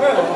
知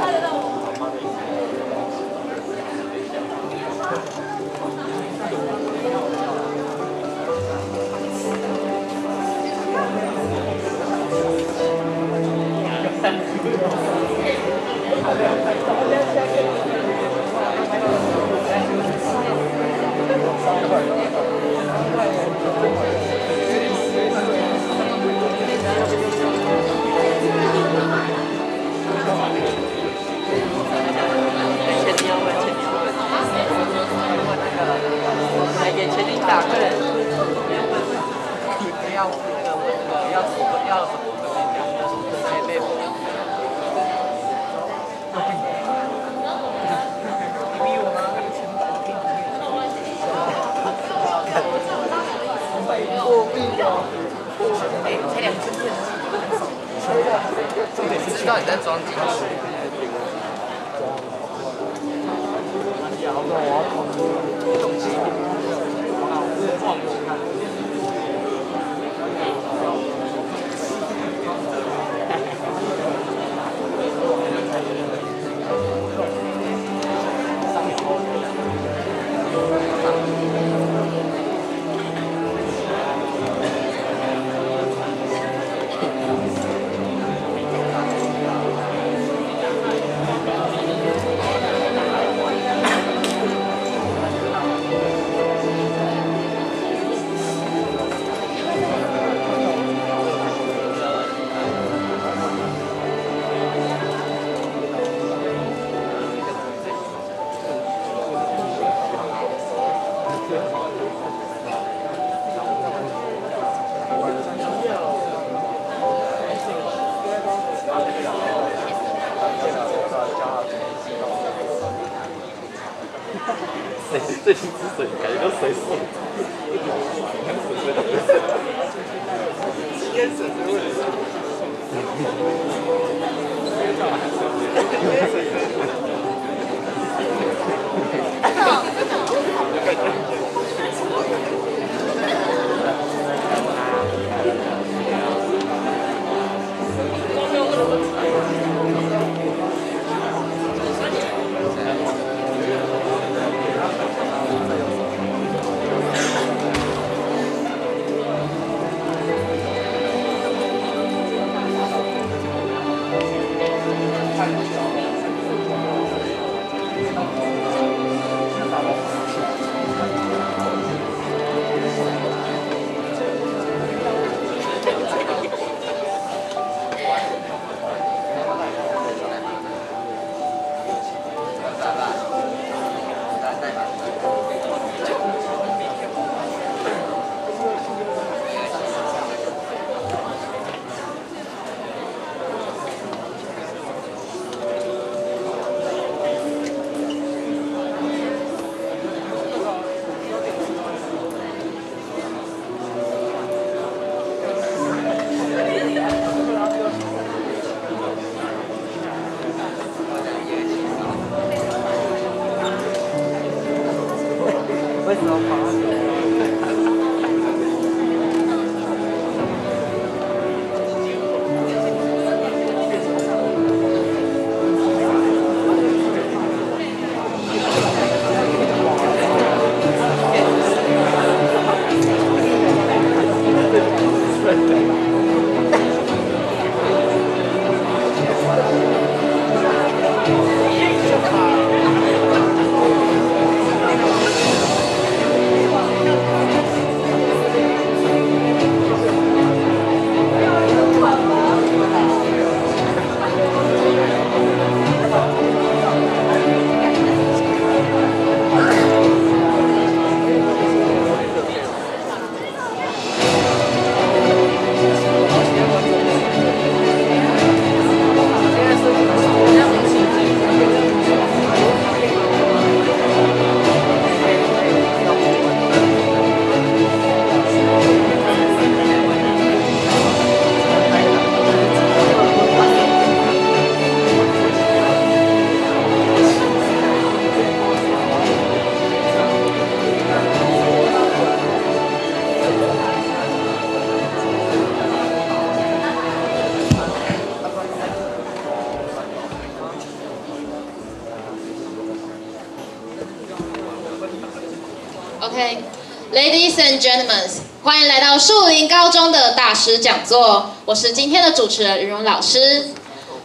Ladies and gentlemen，欢迎来到树林高中的大师讲座。我是今天的主持人于荣老师。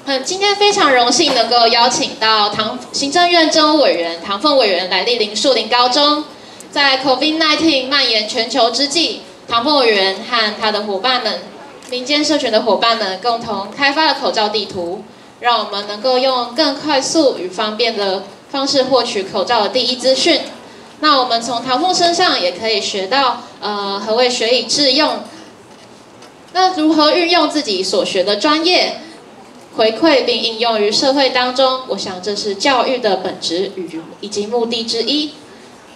嗯，今天非常荣幸能够邀请到唐行政院政务委员唐凤委员来莅临树林高中。在 COVID-19 蔓延全球之际，唐凤委员和他的伙伴们、民间社群的伙伴们共同开发了口罩地图，让我们能够用更快速与方便的方式获取口罩的第一资讯。那我们从唐凤身上也可以学到，呃，何谓学以致用。那如何运用自己所学的专业，回馈并应用于社会当中？我想这是教育的本质与以及目的之一。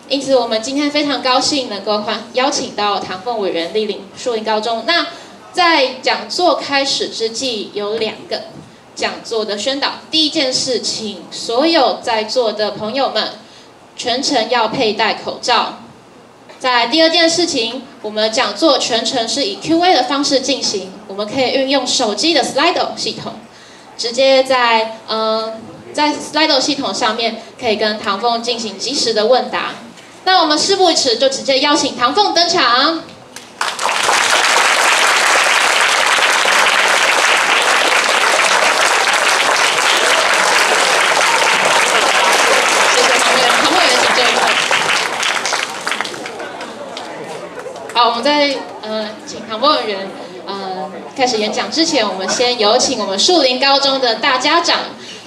因此，我们今天非常高兴能够欢邀请到唐凤委员莅临树林高中。那在讲座开始之际，有两个讲座的宣导。第一件事，请所有在座的朋友们。全程要佩戴口罩。在第二件事情，我们讲座全程是以 Q&A 的方式进行，我们可以运用手机的 Slido 系统，直接在嗯在 Slido 系统上面可以跟唐凤进行及时的问答。那我们事不宜迟，就直接邀请唐凤登场。我们在呃请唐凤委员呃开始演讲之前，我们先有请我们树林高中的大家长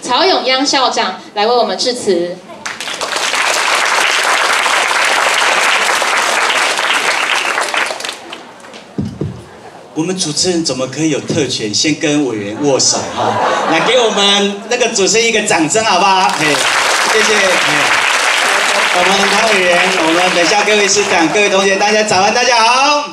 曹永央校长来为我们致辞。我们主持人怎么可以有特权先跟委员握手哈？来给我们那个主持人一个掌声好不好？嘿，谢谢。我们的唐委员，我们等下各位师长、各位同学，大家早安，大家好。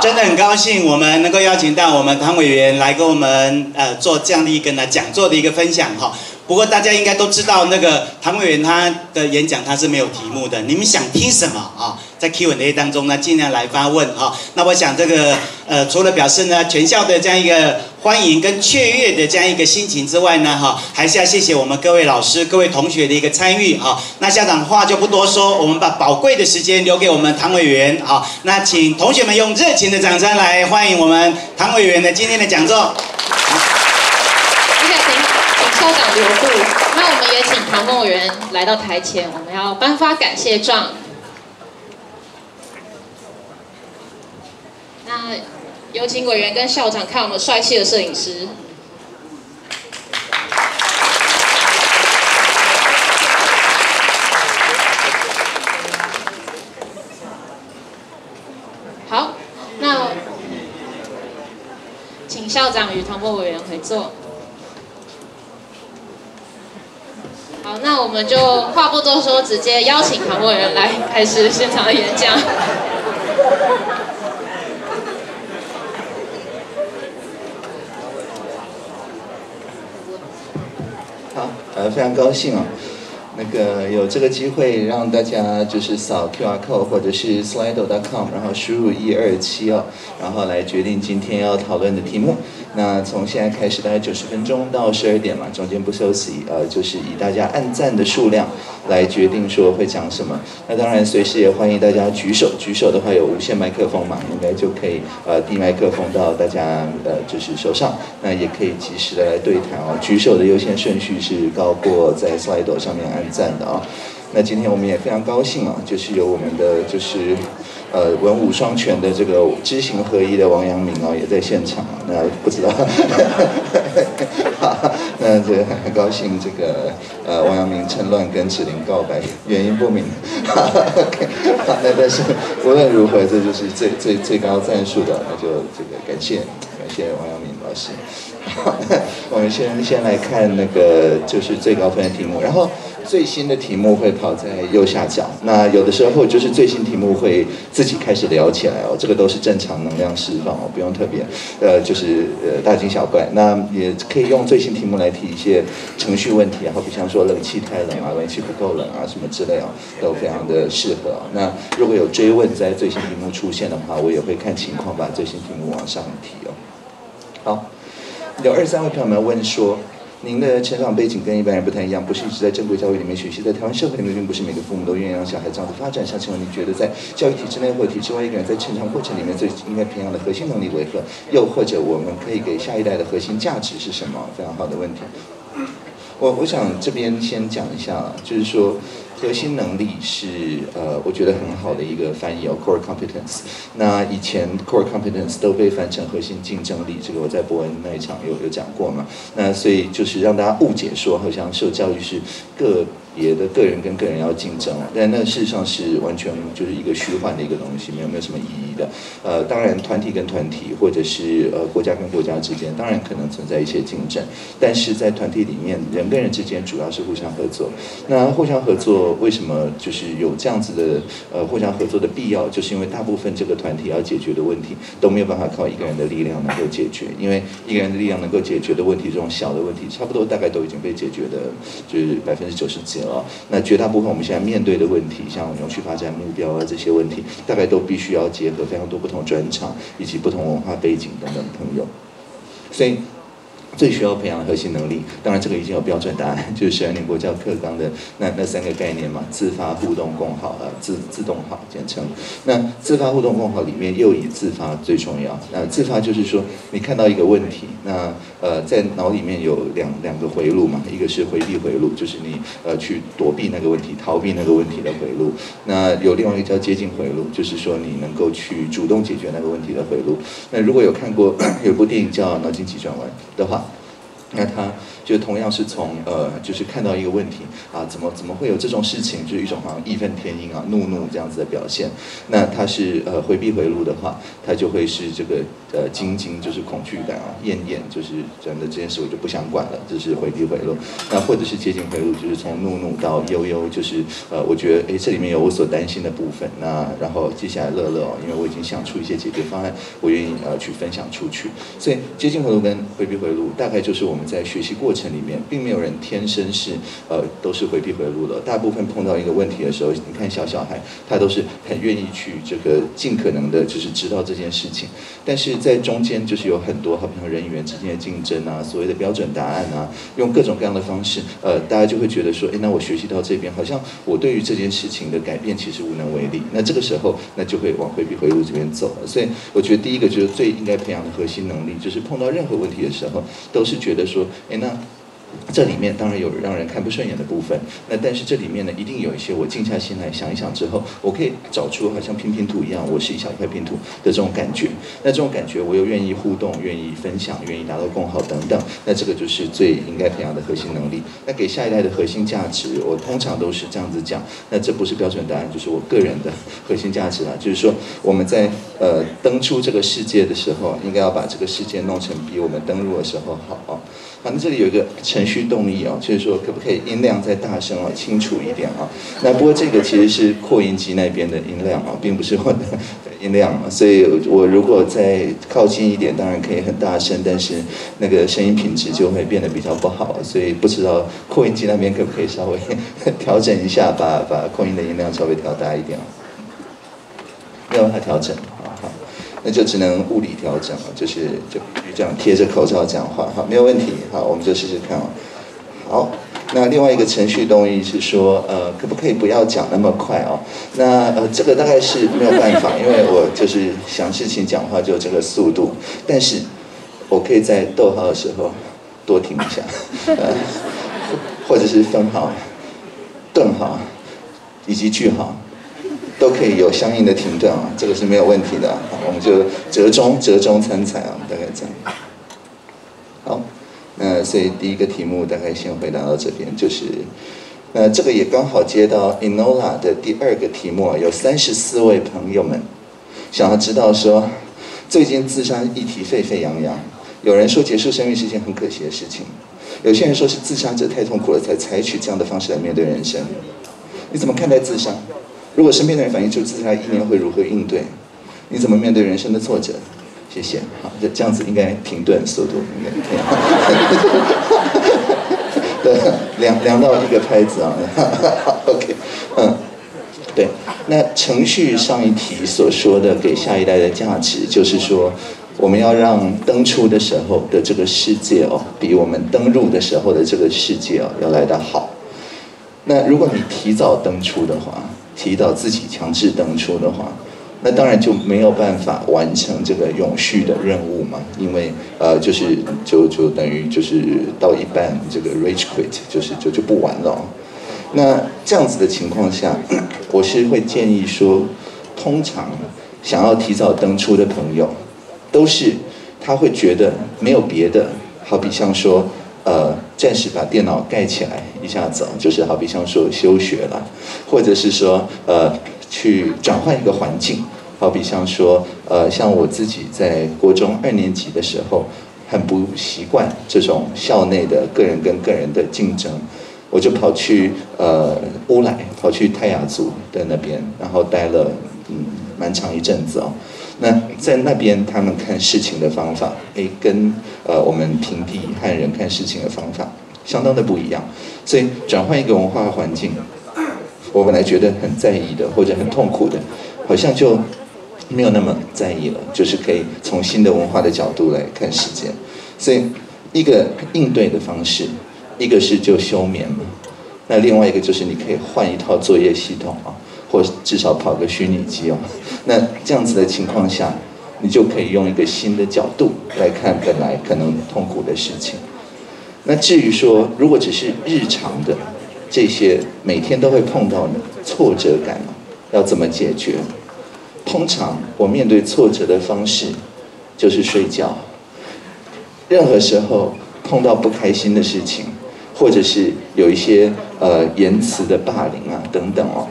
真的很高兴，我们能够邀请到我们唐委员来跟我们呃做这样的一个呢讲座的一个分享哈。不过大家应该都知道，那个唐委员他的演讲他是没有题目的，你们想听什么啊？在 Q&A 当中呢，尽量来发问哈。那我想这个呃，除了表示呢全校的这样一个欢迎跟雀跃的这样一个心情之外呢，哈，还是要谢谢我们各位老师、各位同学的一个参与哈。那校长话就不多说，我们把宝贵的时间留给我们唐委员哈。那请同学们用热情的掌声来欢迎我们唐委员的今天的讲座。接下来请请校长留步。那我们也请唐委员来到台前，我们要颁发感谢状。那有请委员跟校长看我们帅气的摄影师。好，那请校长与唐波委员回座。好，那我们就话不多说，直接邀请唐委员来开始现场的演讲。好，呃，非常高兴啊，那个有这个机会让大家就是扫 QR code 或者是 Slido.com，然后输入一二七哦，然后来决定今天要讨论的题目。那从现在开始大概九十分钟到十二点嘛，中间不休息，呃，就是以大家按赞的数量来决定说会讲什么。那当然随时也欢迎大家举手，举手的话有无线麦克风嘛，应该就可以呃递麦克风到大家呃就是手上，那也可以及时的来对谈哦。举手的优先顺序是高过在 Slide 上面按赞的啊。那今天我们也非常高兴啊，就是有我们的就是。呃，文武双全的这个知行合一的王阳明哦，也在现场啊。那不知道，那这很高兴，这个呃，王阳明趁乱跟子陵告白，原因不明。好，那但是无论如何，这就是最最最高赞数的，那就这个感谢感谢王阳明老师。好我们先先来看那个就是最高分的题目，然后。最新的题目会跑在右下角，那有的时候就是最新题目会自己开始聊起来哦，这个都是正常能量释放哦，不用特别，呃，就是呃大惊小怪。那也可以用最新题目来提一些程序问题，然后比方说冷气太冷啊，冷气不够冷啊，什么之类哦，都非常的适合。那如果有追问在最新题目出现的话，我也会看情况把最新题目往上提哦。好，有二三位朋友们问说。您的成长背景跟一般人不太一样，不是一直在正规教育里面学习，在台湾社会里面，并不是每个父母都愿意让小孩这样子发展想请问。你觉得在教育体制内或体制外，一个人在成长过程里面最应该培养的核心能力为何？又或者我们可以给下一代的核心价值是什么？非常好的问题。我我想这边先讲一下，就是说。核心能力是呃，我觉得很好的一个翻译哦，core competence。那以前 core competence 都被翻成核心竞争力，这个我在博文那一场有有讲过嘛。那所以就是让大家误解说，好像受教育是各。别的个人跟个人要竞争，但那事实上是完全就是一个虚幻的一个东西，没有没有什么意义的。呃，当然团体跟团体，或者是呃国家跟国家之间，当然可能存在一些竞争，但是在团体里面，人跟人之间主要是互相合作。那互相合作为什么就是有这样子的呃互相合作的必要？就是因为大部分这个团体要解决的问题都没有办法靠一个人的力量能够解决，因为一个人的力量能够解决的问题，这种小的问题，差不多大概都已经被解决的，就是百分之九十几。那绝大部分我们现在面对的问题，像永续发展目标啊这些问题，大概都必须要结合非常多不同专长以及不同文化背景等等朋友，所以。最需要培养的核心能力，当然这个已经有标准答案，就是十二年国教课纲的那那三个概念嘛，自发、互动、共好，啊，自自动好简称。那自发、互动、共好里面又以自发最重要。那自发就是说，你看到一个问题，那呃在脑里面有两两个回路嘛，一个是回避回路，就是你呃去躲避那个问题、逃避那个问题的回路。那有另外一个叫接近回路，就是说你能够去主动解决那个问题的回路。那如果有看过 有部电影叫《脑筋急转弯》的话，那它。就同样是从呃，就是看到一个问题啊，怎么怎么会有这种事情？就是一种好像义愤填膺啊、怒怒这样子的表现。那他是呃回避回路的话，他就会是这个呃惊惊，就是恐惧感啊；厌厌，就是真的这件事我就不想管了，这是回避回路。那或者是接近回路，就是从怒怒到悠悠，就是呃，我觉得哎，这里面有我所担心的部分。那然后接下来乐乐，因为我已经想出一些解决方案，我愿意呃去分享出去。所以接近回路跟回避回路，大概就是我们在学习过。过程里面，并没有人天生是呃都是回避回路的。大部分碰到一个问题的时候，你看小小孩，他都是很愿意去这个尽可能的，就是知道这件事情。但是在中间，就是有很多好比说人员之间的竞争啊，所谓的标准答案啊，用各种各样的方式，呃，大家就会觉得说，哎，那我学习到这边，好像我对于这件事情的改变其实无能为力。那这个时候，那就会往回避回路这边走了。所以，我觉得第一个就是最应该培养的核心能力，就是碰到任何问题的时候，都是觉得说，哎，那。这里面当然有让人看不顺眼的部分，那但是这里面呢，一定有一些我静下心来想一想之后，我可以找出好像拼拼图一样，我是一小块拼图的这种感觉。那这种感觉，我又愿意互动，愿意分享，愿意达到共好等等。那这个就是最应该培养的核心能力。那给下一代的核心价值，我通常都是这样子讲。那这不是标准答案，就是我个人的核心价值啦。就是说，我们在呃登出这个世界的时候，应该要把这个世界弄成比我们登入的时候好。反正这里有一个程序动力哦，就是说可不可以音量再大声哦，清楚一点啊？那不过这个其实是扩音机那边的音量啊，并不是我的音量啊。所以我如果再靠近一点，当然可以很大声，但是那个声音品质就会变得比较不好。所以不知道扩音机那边可不可以稍微调整一下，把把扩音的音量稍微调大一点啊？没有办法调整。那就只能物理调整了，就是就这样贴着口罩讲话，好，没有问题，好，我们就试试看哦。好，那另外一个程序动议是说，呃，可不可以不要讲那么快哦？那呃，这个大概是没有办法，因为我就是想事情讲话就这个速度，但是我可以在逗号的时候多停一下，呃，或者是分号、顿号以及句号。都可以有相应的停顿啊，这个是没有问题的。我们就折中折中参采啊，大概这样。好，那所以第一个题目大概先回答到这边，就是那这个也刚好接到 Inola 的第二个题目啊，有三十四位朋友们想要知道说，最近自杀议题沸沸扬扬，有人说结束生命是件很可惜的事情，有些人说是自杀者太痛苦了才采取这样的方式来面对人生，你怎么看待自杀？如果身边的人反映出自杀一年会如何应对？你怎么面对人生的挫折？谢谢。好，这这样子应该停顿速度应该可以。对，两两到一个拍子啊。OK，嗯，对。那程序上一题所说的给下一代的价值，就是说。我们要让登出的时候的这个世界哦，比我们登入的时候的这个世界哦要来得好。那如果你提早登出的话，提早自己强制登出的话，那当然就没有办法完成这个永续的任务嘛，因为呃，就是就就等于就是到一半这个 rage quit，就是就就不玩了。那这样子的情况下，我是会建议说，通常想要提早登出的朋友，都是他会觉得没有别的，好比像说。呃，暂时把电脑盖起来，一下子就是好比像说休学了，或者是说呃去转换一个环境，好比像说呃像我自己在国中二年级的时候，很不习惯这种校内的个人跟个人的竞争，我就跑去呃乌来，跑去泰雅族的那边，然后待了嗯蛮长一阵子哦。那在那边，他们看事情的方法，诶，跟呃我们平地汉人看事情的方法相当的不一样。所以转换一个文化环境，我本来觉得很在意的，或者很痛苦的，好像就没有那么在意了。就是可以从新的文化的角度来看世界。所以一个应对的方式，一个是就休眠嘛，那另外一个就是你可以换一套作业系统啊。或至少跑个虚拟机哦，那这样子的情况下，你就可以用一个新的角度来看本来可能痛苦的事情。那至于说，如果只是日常的这些每天都会碰到的挫折感，要怎么解决？通常我面对挫折的方式就是睡觉。任何时候碰到不开心的事情，或者是有一些呃言辞的霸凌啊等等哦。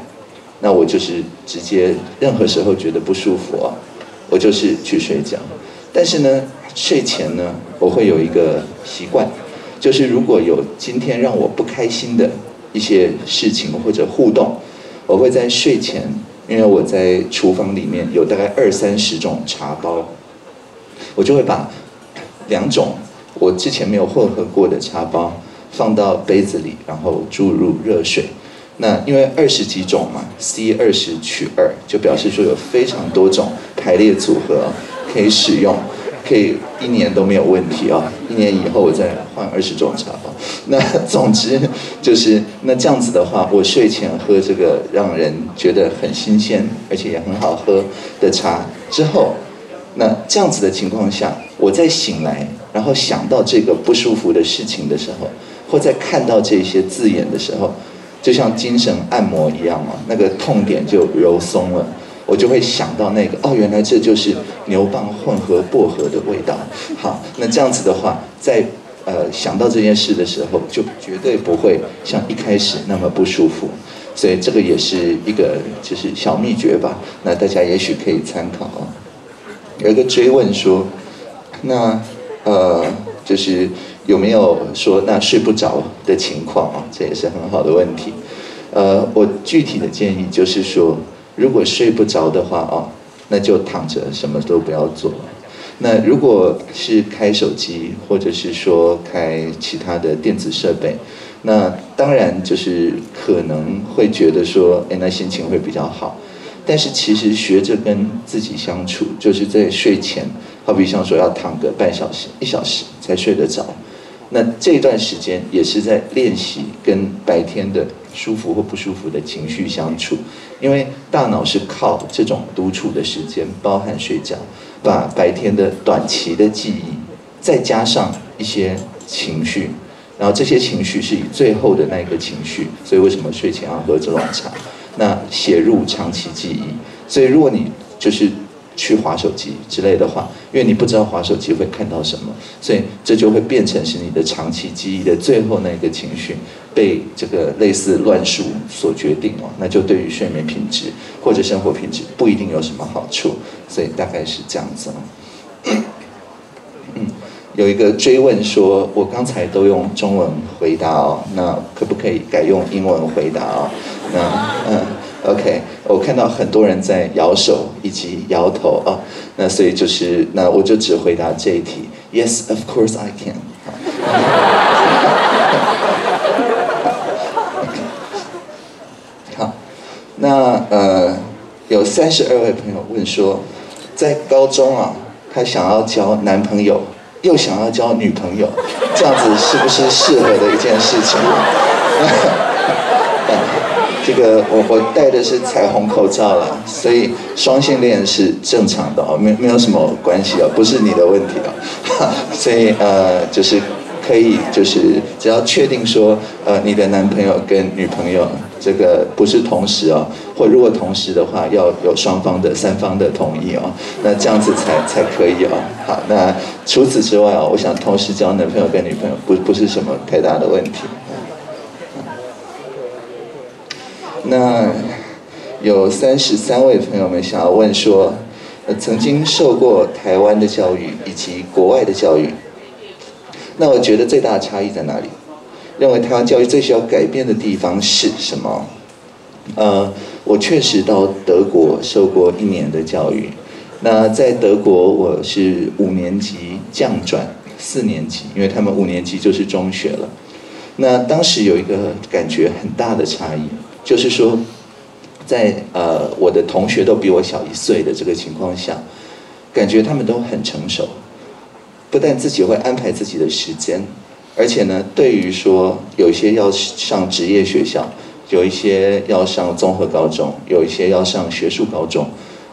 那我就是直接，任何时候觉得不舒服啊，我就是去睡觉。但是呢，睡前呢，我会有一个习惯，就是如果有今天让我不开心的一些事情或者互动，我会在睡前，因为我在厨房里面有大概二三十种茶包，我就会把两种我之前没有混合过的茶包放到杯子里，然后注入热水。那因为二十几种嘛，C 二十取二，就表示说有非常多种排列组合可以使用，可以一年都没有问题啊。一年以后我再换二十种茶包。那 总之就是，那这样子的话，我睡前喝这个让人觉得很新鲜，而且也很好喝的茶之后，那这样子的情况下，我再醒来，然后想到这个不舒服的事情的时候，或在看到这些字眼的时候。就像精神按摩一样嘛，那个痛点就揉松了，我就会想到那个哦，原来这就是牛蒡混合薄荷的味道。好，那这样子的话，在呃想到这件事的时候，就绝对不会像一开始那么不舒服。所以这个也是一个就是小秘诀吧，那大家也许可以参考哦。有一个追问说，那呃就是。有没有说那睡不着的情况啊？这也是很好的问题。呃，我具体的建议就是说，如果睡不着的话啊，那就躺着什么都不要做。那如果是开手机或者是说开其他的电子设备，那当然就是可能会觉得说，哎，那心情会比较好。但是其实学着跟自己相处，就是在睡前，好比像说要躺个半小时、一小时才睡得着。那这段时间也是在练习跟白天的舒服或不舒服的情绪相处，因为大脑是靠这种独处的时间，包含睡觉，把白天的短期的记忆，再加上一些情绪，然后这些情绪是以最后的那个情绪，所以为什么睡前要喝这种茶？那写入长期记忆，所以如果你就是。去划手机之类的话，因为你不知道划手机会看到什么，所以这就会变成是你的长期记忆的最后那个情绪被这个类似乱数所决定哦，那就对于睡眠品质或者生活品质不一定有什么好处，所以大概是这样子。嗯，有一个追问说，我刚才都用中文回答哦，那可不可以改用英文回答哦？那嗯。OK，我看到很多人在摇手以及摇头啊，那所以就是那我就只回答这一题，Yes, of course I can。好，那呃有三十二位朋友问说，在高中啊他想要交男朋友，又想要交女朋友，这样子是不是适合的一件事情？这个我我戴的是彩虹口罩了，所以双性恋是正常的哦，没没有什么关系哦，不是你的问题哦，所以呃就是可以就是只要确定说呃你的男朋友跟女朋友这个不是同时哦，或如果同时的话要有双方的三方的同意哦，那这样子才才可以哦。好，那除此之外哦，我想同时交男朋友跟女朋友不不是什么太大的问题。那有三十三位朋友们想要问说，呃，曾经受过台湾的教育以及国外的教育，那我觉得最大的差异在哪里？认为台湾教育最需要改变的地方是什么？呃，我确实到德国受过一年的教育，那在德国我是五年级降转四年级，因为他们五年级就是中学了。那当时有一个感觉很大的差异。就是说，在呃我的同学都比我小一岁的这个情况下，感觉他们都很成熟，不但自己会安排自己的时间，而且呢，对于说有一些要上职业学校，有一些要上综合高中，有一些要上学术高中，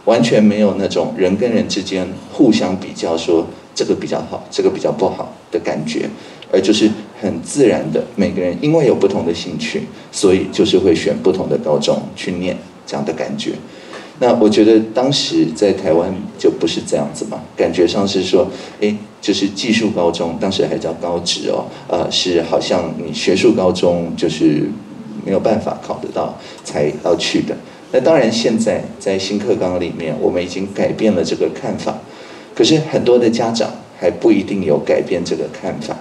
完全没有那种人跟人之间互相比较，说这个比较好，这个比较不好的感觉。而就是很自然的，每个人因为有不同的兴趣，所以就是会选不同的高中去念这样的感觉。那我觉得当时在台湾就不是这样子嘛，感觉上是说，哎，就是技术高中，当时还叫高职哦，呃，是好像你学术高中就是没有办法考得到才要去的。那当然现在在新课纲里面，我们已经改变了这个看法，可是很多的家长还不一定有改变这个看法。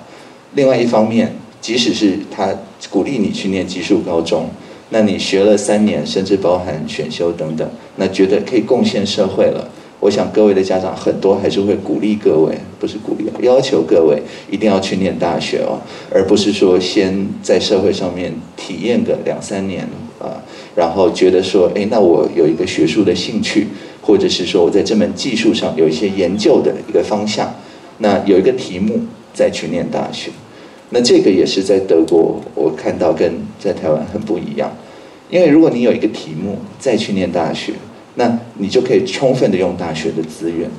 另外一方面，即使是他鼓励你去念技术高中，那你学了三年，甚至包含选修等等，那觉得可以贡献社会了。我想各位的家长很多还是会鼓励各位，不是鼓励，要求各位一定要去念大学哦，而不是说先在社会上面体验个两三年啊，然后觉得说，哎，那我有一个学术的兴趣，或者是说我在这门技术上有一些研究的一个方向，那有一个题目再去念大学。那这个也是在德国，我看到跟在台湾很不一样，因为如果你有一个题目再去念大学，那你就可以充分的用大学的资源。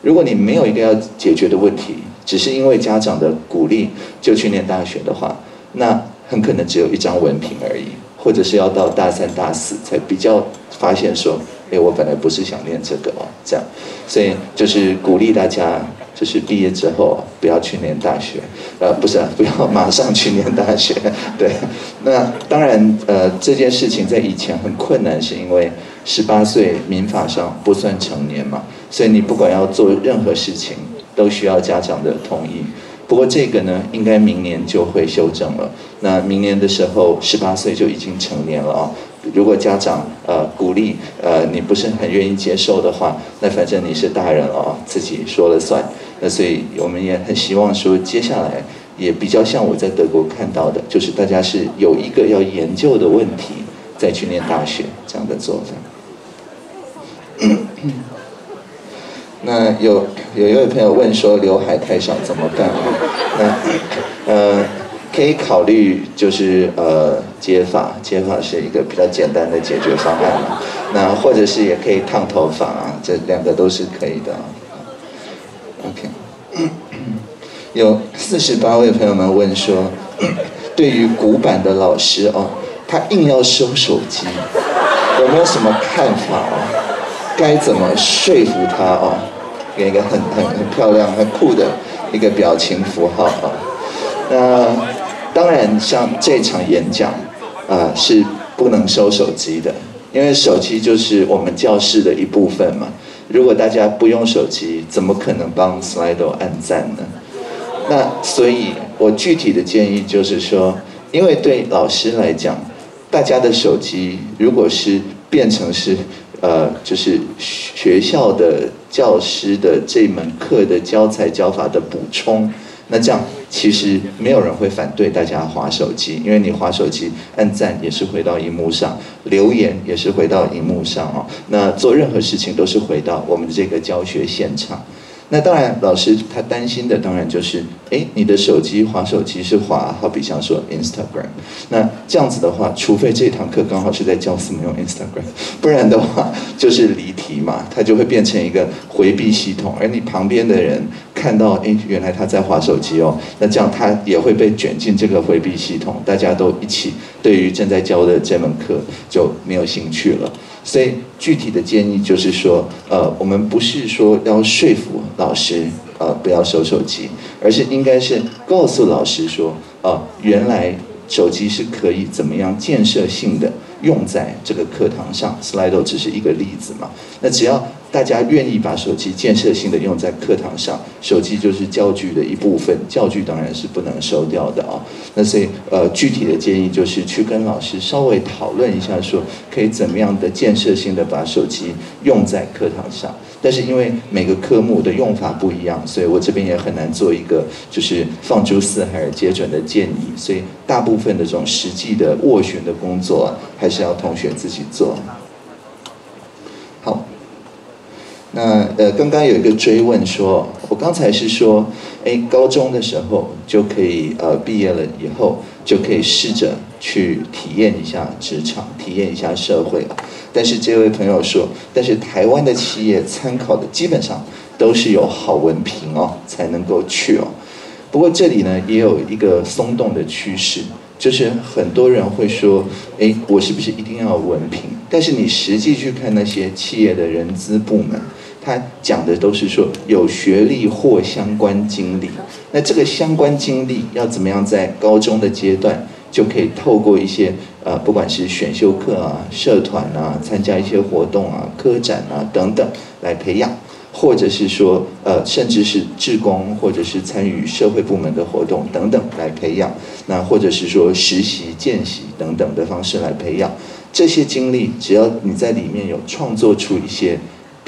如果你没有一个要解决的问题，只是因为家长的鼓励就去念大学的话，那很可能只有一张文凭而已，或者是要到大三大四才比较发现说，哎，我本来不是想念这个哦，这样，所以就是鼓励大家。就是毕业之后不要去念大学，呃，不是，不要马上去念大学。对，那当然，呃，这件事情在以前很困难，是因为十八岁民法上不算成年嘛，所以你不管要做任何事情，都需要家长的同意。不过这个呢，应该明年就会修正了。那明年的时候，十八岁就已经成年了啊。如果家长呃鼓励呃你不是很愿意接受的话，那反正你是大人了啊，自己说了算。那所以我们也很希望说，接下来也比较像我在德国看到的，就是大家是有一个要研究的问题再去念大学这样的做法。那有有一位朋友问说，刘海太少怎么办？那呃。可以考虑就是呃接发，接发是一个比较简单的解决方案嘛。那或者是也可以烫头发啊，这两个都是可以的。OK，有四十八位朋友们问说，对于古板的老师哦，他硬要收手机，有没有什么看法哦？该怎么说服他哦？给一个很很很漂亮、很酷的一个表情符号啊。那。当然，像这场演讲，啊，是不能收手机的，因为手机就是我们教室的一部分嘛。如果大家不用手机，怎么可能帮 Slido 按赞呢？那所以，我具体的建议就是说，因为对老师来讲，大家的手机如果是变成是，呃，就是学校的教师的这门课的教材教法的补充。那这样其实没有人会反对大家划手机，因为你划手机按赞也是回到荧幕上，留言也是回到荧幕上啊。那做任何事情都是回到我们的这个教学现场。那当然，老师他担心的当然就是，哎，你的手机滑手机是滑，好比像说 Instagram，那这样子的话，除非这堂课刚好是在教怎么用 Instagram，不然的话就是离题嘛，它就会变成一个回避系统，而你旁边的人看到，哎，原来他在滑手机哦，那这样他也会被卷进这个回避系统，大家都一起对于正在教的这门课就没有兴趣了。所以具体的建议就是说，呃，我们不是说要说服老师，呃，不要收手机，而是应该是告诉老师说，呃，原来手机是可以怎么样建设性的用在这个课堂上，Slido 只是一个例子嘛。那只要大家愿意把手机建设性的用在课堂上，手机就是教具的一部分，教具当然是不能收掉的啊。那所以呃，具体的建议就是去跟老师稍微讨论一下，说可以怎么样的建设性的把手机用在课堂上。但是因为每个科目的用法不一样，所以我这边也很难做一个就是放诸四海而皆准的建议。所以大部分的这种实际的斡旋的工作，还是要同学自己做。好。那呃，刚刚有一个追问说，我刚才是说，哎，高中的时候就可以呃，毕业了以后就可以试着去体验一下职场，体验一下社会。但是这位朋友说，但是台湾的企业参考的基本上都是有好文凭哦，才能够去哦。不过这里呢，也有一个松动的趋势，就是很多人会说，哎，我是不是一定要文凭？但是你实际去看那些企业的人资部门。他讲的都是说有学历或相关经历，那这个相关经历要怎么样在高中的阶段就可以透过一些呃，不管是选修课啊、社团啊、参加一些活动啊、科展啊等等来培养，或者是说呃，甚至是志工或者是参与社会部门的活动等等来培养，那或者是说实习、见习等等的方式来培养。这些经历，只要你在里面有创作出一些。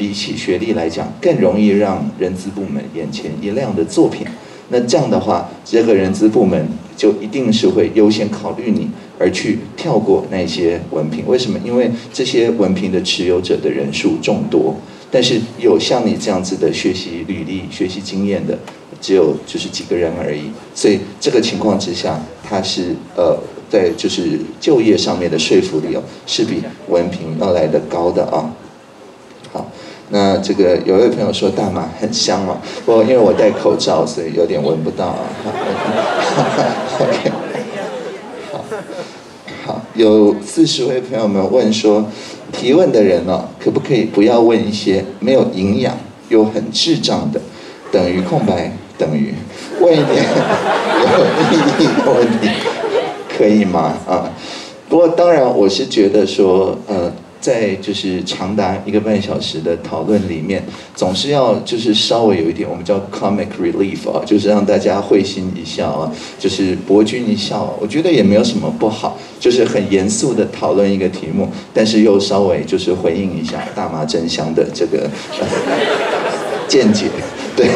比起学历来讲，更容易让人资部门眼前一亮的作品。那这样的话，这个人资部门就一定是会优先考虑你，而去跳过那些文凭。为什么？因为这些文凭的持有者的人数众多，但是有像你这样子的学习履历、学习经验的，只有就是几个人而已。所以这个情况之下，它是呃，在就是就业上面的说服力哦，是比文凭要来的高的啊。那这个有一位朋友说大麻很香哦，不过因为我戴口罩，所以有点闻不到啊。OK，好，好，有四十位朋友们问说，提问的人哦，可不可以不要问一些没有营养又很智障的，等于空白等于，问一点有意义的问题，可以吗？啊，不过当然我是觉得说，呃。在就是长达一个半小时的讨论里面，总是要就是稍微有一点我们叫 comic relief 啊，就是让大家会心一笑啊，就是博君一笑。我觉得也没有什么不好，就是很严肃的讨论一个题目，但是又稍微就是回应一下大麻真香的这个见解，对，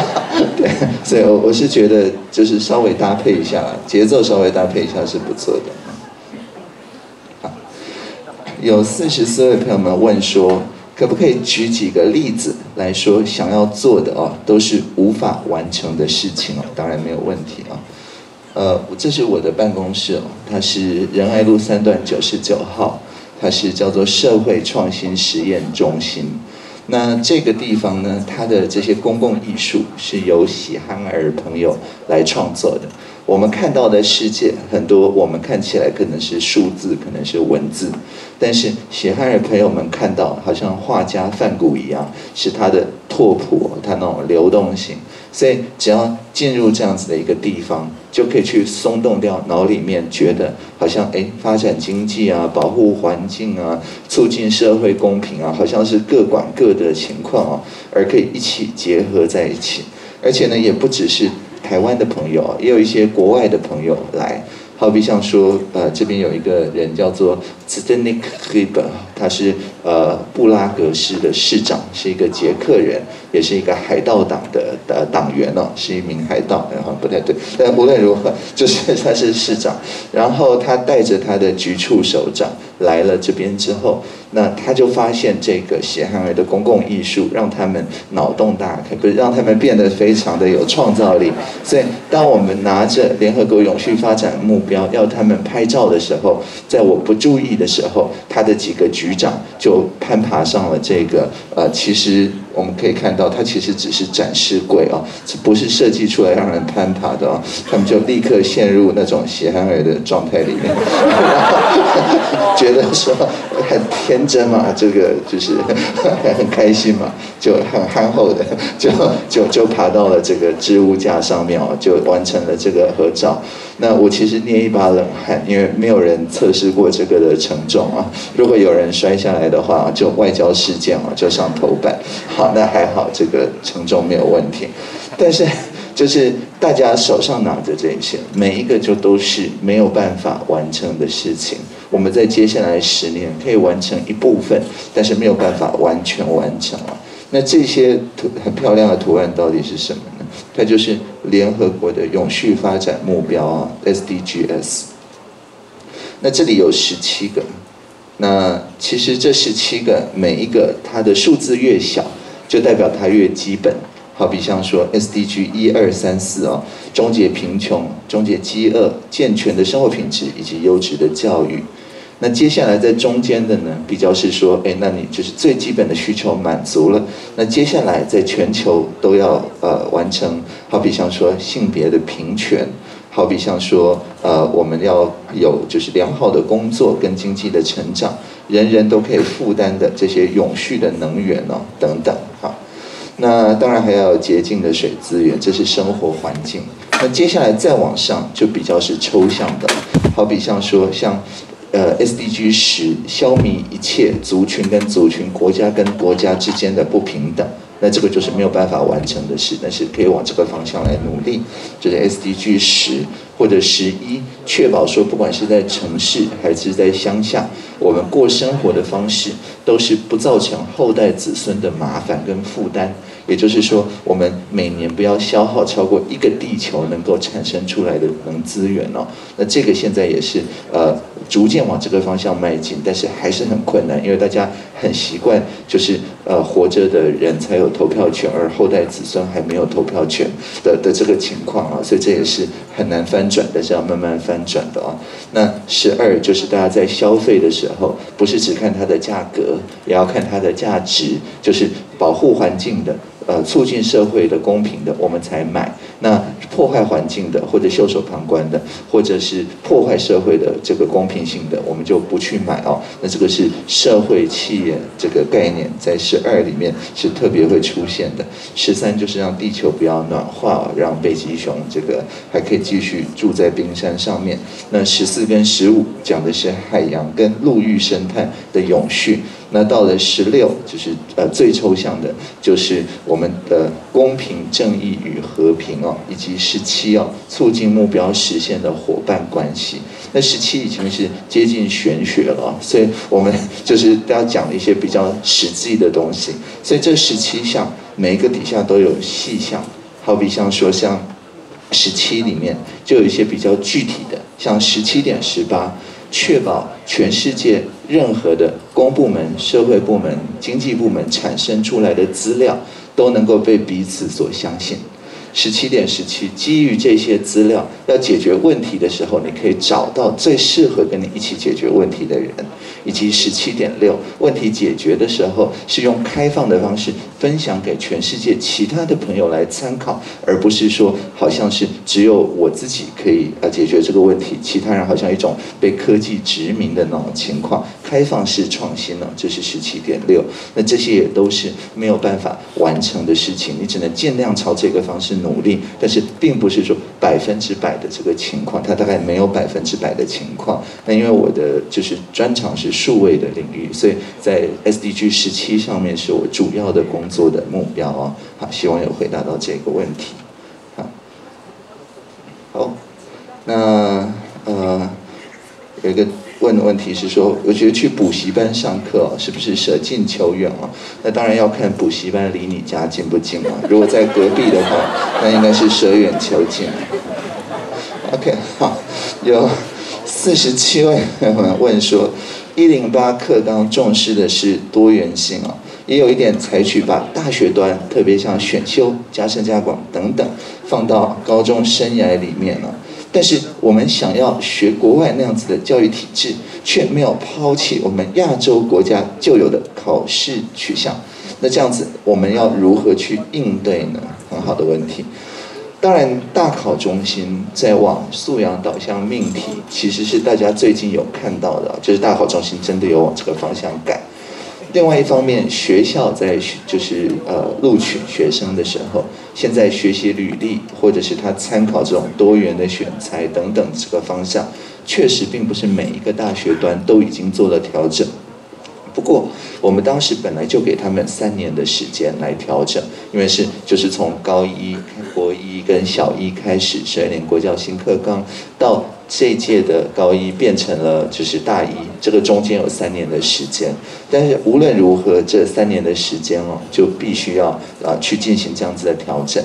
对，所以我我是觉得就是稍微搭配一下，节奏稍微搭配一下是不错的。有四十四位朋友们问说，可不可以举几个例子来说想要做的哦，都是无法完成的事情哦，当然没有问题啊。呃，这是我的办公室哦，它是仁爱路三段九十九号，它是叫做社会创新实验中心。那这个地方呢，它的这些公共艺术是由喜憨儿朋友来创作的。我们看到的世界很多，我们看起来可能是数字，可能是文字，但是喜憨儿朋友们看到，好像画家梵谷一样，是他的拓扑，他那种流动性。所以只要进入这样子的一个地方，就可以去松动掉脑里面觉得好像哎发展经济啊，保护环境啊，促进社会公平啊，好像是各管各的情况啊，而可以一起结合在一起，而且呢，也不只是。台湾的朋友也有一些国外的朋友来，好比像说，呃，这边有一个人叫做 Zdenek Hriber，他是呃布拉格市的市长，是一个捷克人，也是一个海盗党的的党员哦，是一名海盗，然后不太对，但无论如何，就是他是市长，然后他带着他的局处首长来了这边之后，那他就发现这个血汗儿的公共艺术让他们脑洞大开，不是让他们变得非常的有创造力。所以，当我们拿着联合国永续发展目标要他们拍照的时候，在我不注意的时候，他的几个局长就攀爬上了这个呃，其实我们可以看到，它其实只是展示柜啊，这不是设计出来让人攀爬的啊。他们就立刻陷入那种血汗儿的状态里面，觉得说很天真嘛，这个就是 很开心嘛，就很憨厚的，就就就爬到了这个置物架上面哦，就完成了这个合照。那我其实捏一把冷汗，因为没有人测试过这个的承重啊。如果有人摔下来的话，就外交事件哦，就上头版。好，那还好，这个承重没有问题。但是就是大家手上拿着这些，每一个就都是没有办法完成的事情。我们在接下来十年可以完成一部分，但是没有办法完全完成啊。那这些图很漂亮的图案到底是什么呢？它就是联合国的永续发展目标啊，SDGs。那这里有十七个，那其实这十七个每一个它的数字越小，就代表它越基本。好比像说 SDG 一二三四哦，终结贫穷、终结饥饿、健全的生活品质以及优质的教育。那接下来在中间的呢，比较是说，哎，那你就是最基本的需求满足了。那接下来在全球都要呃完成，好比像说性别的平权，好比像说呃我们要有就是良好的工作跟经济的成长，人人都可以负担的这些永续的能源哦等等哈。那当然还要洁净的水资源，这是生活环境。那接下来再往上就比较是抽象的，好比像说像。呃，SDG 十消弭一切族群跟族群、国家跟国家之间的不平等，那这个就是没有办法完成的事，但是可以往这个方向来努力。就是 SDG 十或者十一，确保说不管是在城市还是在乡下，我们过生活的方式都是不造成后代子孙的麻烦跟负担。也就是说，我们每年不要消耗超过一个地球能够产生出来的能资源哦。那这个现在也是呃。逐渐往这个方向迈进，但是还是很困难，因为大家很习惯，就是呃活着的人才有投票权，而后代子孙还没有投票权的的这个情况啊，所以这也是很难翻转，的是要慢慢翻转的哦。那十二就是大家在消费的时候，不是只看它的价格，也要看它的价值，就是保护环境的。呃，促进社会的公平的，我们才买；那破坏环境的，或者袖手旁观的，或者是破坏社会的这个公平性的，我们就不去买哦。那这个是社会企业这个概念，在十二里面是特别会出现的。十三就是让地球不要暖化，让北极熊这个还可以继续住在冰山上面。那十四跟十五讲的是海洋跟陆域生态的永续。那到了十六，就是呃最抽象的，就是我们的公平正义与和平哦，以及十七哦促进目标实现的伙伴关系。那十七已经是接近玄学了，所以我们就是要讲一些比较实际的东西。所以这十七项每一个底下都有细项，好比像说像十七里面就有一些比较具体的，像十七点十八。确保全世界任何的公部门、社会部门、经济部门产生出来的资料都能够被彼此所相信。十七点十七，基于这些资料，要解决问题的时候，你可以找到最适合跟你一起解决问题的人。以及十七点六，问题解决的时候是用开放的方式分享给全世界其他的朋友来参考，而不是说好像是只有我自己可以呃解决这个问题，其他人好像一种被科技殖民的那种情况。开放式创新呢，这是十七点六。那这些也都是没有办法完成的事情，你只能尽量朝这个方式努力，但是并不是说百分之百的这个情况，它大概没有百分之百的情况。那因为我的就是专长是。数位的领域，所以在 SDG 十七上面是我主要的工作的目标哦。好，希望有回答到这个问题。好，好，那呃，有一个问的问题是说，我觉得去补习班上课是不是舍近求远啊？那当然要看补习班离你家近不近啊。如果在隔壁的话，那应该是舍远求近。OK，好，有四十七位问说。一零八课纲重视的是多元性啊，也有一点采取把大学端，特别像选修、加深加广等等，放到高中生涯里面了。但是我们想要学国外那样子的教育体制，却没有抛弃我们亚洲国家就有的考试取向。那这样子，我们要如何去应对呢？很好的问题。当然，大考中心在往素养导向命题，其实是大家最近有看到的，就是大考中心真的有往这个方向改。另外一方面，学校在就是呃录取学生的时候，现在学习履历或者是他参考这种多元的选材等等这个方向，确实并不是每一个大学端都已经做了调整。不过，我们当时本来就给他们三年的时间来调整，因为是就是从高一、国一跟小一开始，十二年国教新课纲，到这一届的高一变成了就是大一，这个中间有三年的时间。但是无论如何，这三年的时间哦，就必须要啊去进行这样子的调整。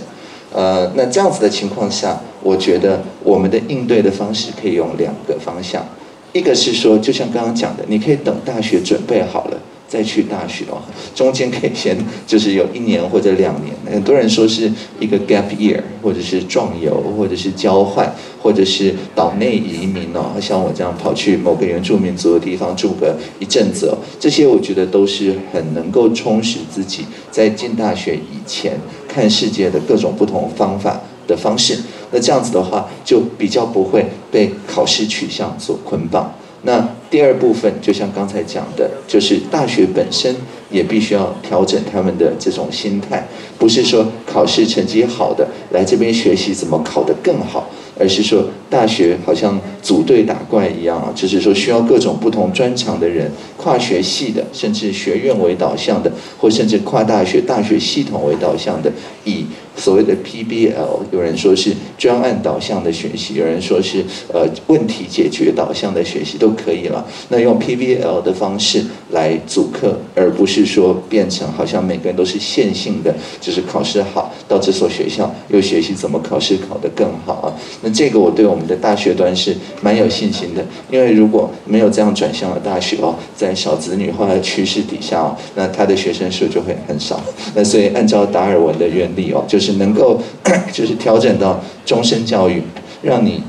呃，那这样子的情况下，我觉得我们的应对的方式可以用两个方向。一个是说，就像刚刚讲的，你可以等大学准备好了再去大学哦，中间可以先就是有一年或者两年。很多人说是一个 gap year，或者是壮游，或者是交换，或者是岛内移民哦，像我这样跑去某个原住民族的地方住个一阵子哦，这些我觉得都是很能够充实自己在进大学以前看世界的各种不同方法的方式。那这样子的话，就比较不会被考试取向所捆绑。那第二部分，就像刚才讲的，就是大学本身也必须要调整他们的这种心态，不是说考试成绩好的来这边学习怎么考得更好。而是说，大学好像组队打怪一样啊，就是说需要各种不同专长的人，跨学系的，甚至学院为导向的，或甚至跨大学、大学系统为导向的，以所谓的 PBL，有人说是专案导向的学习，有人说是呃问题解决导向的学习都可以了。那用 PBL 的方式来组课，而不是说变成好像每个人都是线性的，就是考试好到这所学校又学习怎么考试考得更好啊。那这个我对我们的大学端是蛮有信心的，因为如果没有这样转向的大学哦，在少子女化的趋势底下哦，那他的学生数就会很少。那所以按照达尔文的原理哦，就是只能够 就是调整到终身教育，让你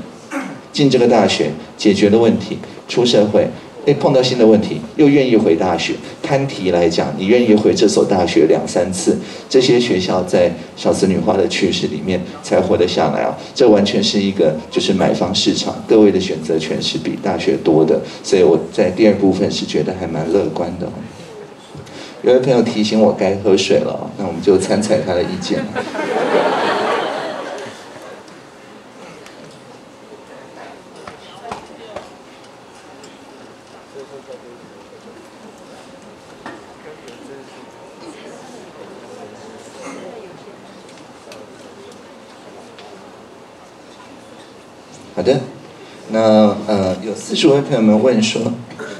进这个大学解决的问题，出社会。哎，碰到新的问题，又愿意回大学。摊题来讲，你愿意回这所大学两三次，这些学校在少子女化的趋势里面才活得下来啊！这完全是一个就是买方市场，各位的选择权是比大学多的，所以我在第二部分是觉得还蛮乐观的。有位朋友提醒我该喝水了，那我们就参采他的意见。好的，那呃，有四十位朋友们问说，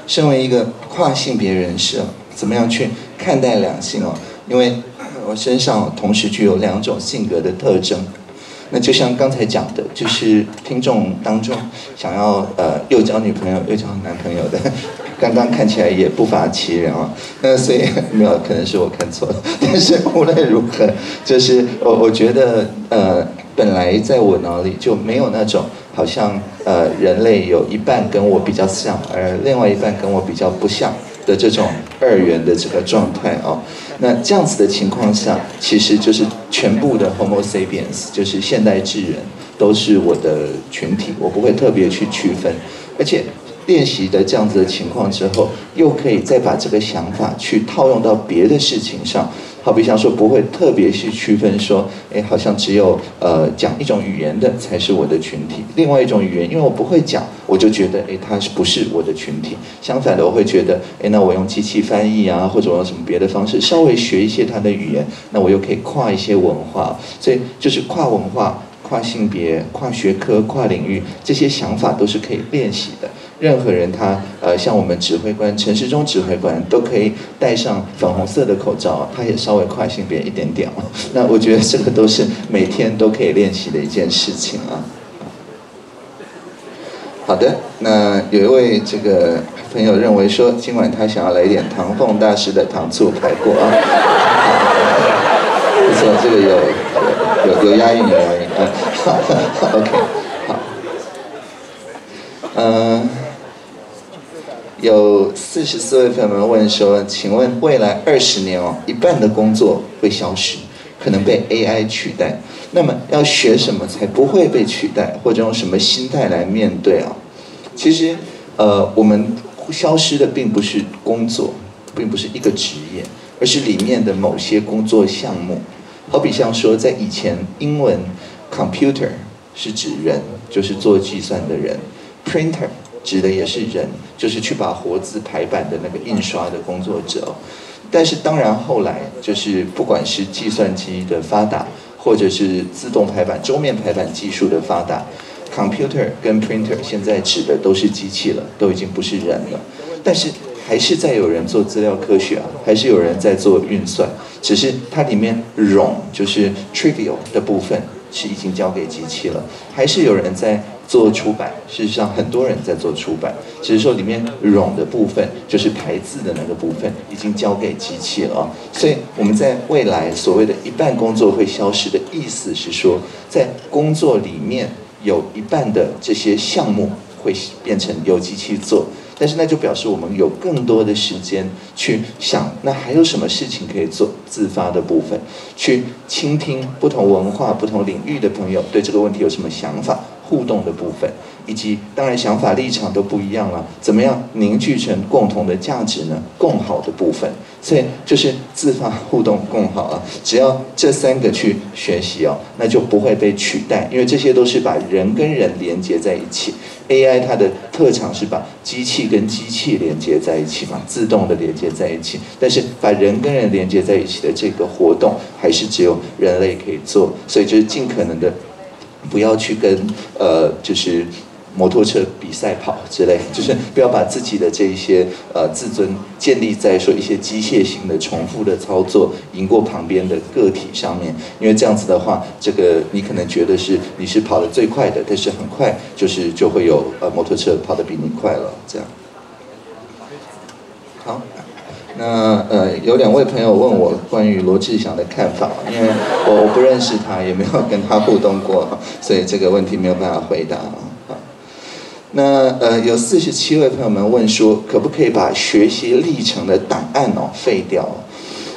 身为一个跨性别人士，怎么样去看待两性哦？因为我身上同时具有两种性格的特征。那就像刚才讲的，就是听众当中想要呃又交女朋友又交男朋友的，刚刚看起来也不乏其人啊。那所以没有，可能是我看错了。但是无论如何，就是我我觉得呃，本来在我脑里就没有那种。好像呃，人类有一半跟我比较像，而另外一半跟我比较不像的这种二元的这个状态哦。那这样子的情况下，其实就是全部的 Homo sapiens，就是现代智人，都是我的群体，我不会特别去区分。而且练习的这样子的情况之后，又可以再把这个想法去套用到别的事情上。好比像说，不会特别去区分说，哎，好像只有呃讲一种语言的才是我的群体，另外一种语言，因为我不会讲，我就觉得，哎，它是不是我的群体？相反的，我会觉得，哎，那我用机器翻译啊，或者用什么别的方式，稍微学一些它的语言，那我又可以跨一些文化，所以就是跨文化、跨性别、跨学科、跨领域，这些想法都是可以练习的。任何人他呃像我们指挥官陈时中指挥官都可以戴上粉红色的口罩，他也稍微跨性别一点点哦。那我觉得这个都是每天都可以练习的一件事情啊。好的，那有一位这个朋友认为说，今晚他想要来一点唐凤大师的糖醋排骨啊。不错，这个有有有押韵，有押韵啊。OK，好。嗯，有四十四位朋友们问说，请问未来二十年哦，一半的工作会消失，可能被 AI 取代。那么要学什么才不会被取代，或者用什么心态来面对啊？其实，呃，我们消失的并不是工作，并不是一个职业，而是里面的某些工作项目。好比像说，在以前英文，computer 是指人，就是做计算的人；printer 指的也是人，就是去把活字排版的那个印刷的工作者。但是当然后来就是不管是计算机的发达。或者是自动排版、桌面排版技术的发达，computer 跟 printer 现在指的都是机器了，都已经不是人了。但是还是在有人做资料科学啊，还是有人在做运算，只是它里面冗就是 trivial 的部分是已经交给机器了，还是有人在。做出版，事实上很多人在做出版，只是说里面冗的部分，就是排字的那个部分，已经交给机器了。所以我们在未来所谓的一半工作会消失的意思是说，在工作里面有一半的这些项目会变成由机器做，但是那就表示我们有更多的时间去想，那还有什么事情可以做？自发的部分，去倾听不同文化、不同领域的朋友对这个问题有什么想法。互动的部分，以及当然想法立场都不一样了，怎么样凝聚成共同的价值呢？共好的部分，所以就是自发互动共好啊。只要这三个去学习哦，那就不会被取代，因为这些都是把人跟人连接在一起。AI 它的特长是把机器跟机器连接在一起嘛，自动的连接在一起。但是把人跟人连接在一起的这个活动，还是只有人类可以做，所以就是尽可能的。不要去跟呃，就是摩托车比赛跑之类，就是不要把自己的这一些呃自尊建立在说一些机械性的重复的操作赢过旁边的个体上面，因为这样子的话，这个你可能觉得是你是跑得最快的，但是很快就是就会有呃摩托车跑得比你快了，这样。好。那呃，有两位朋友问我关于罗志祥的看法，因为我我不认识他，也没有跟他互动过，所以这个问题没有办法回答。那呃，有四十七位朋友们问说，可不可以把学习历程的档案哦废掉？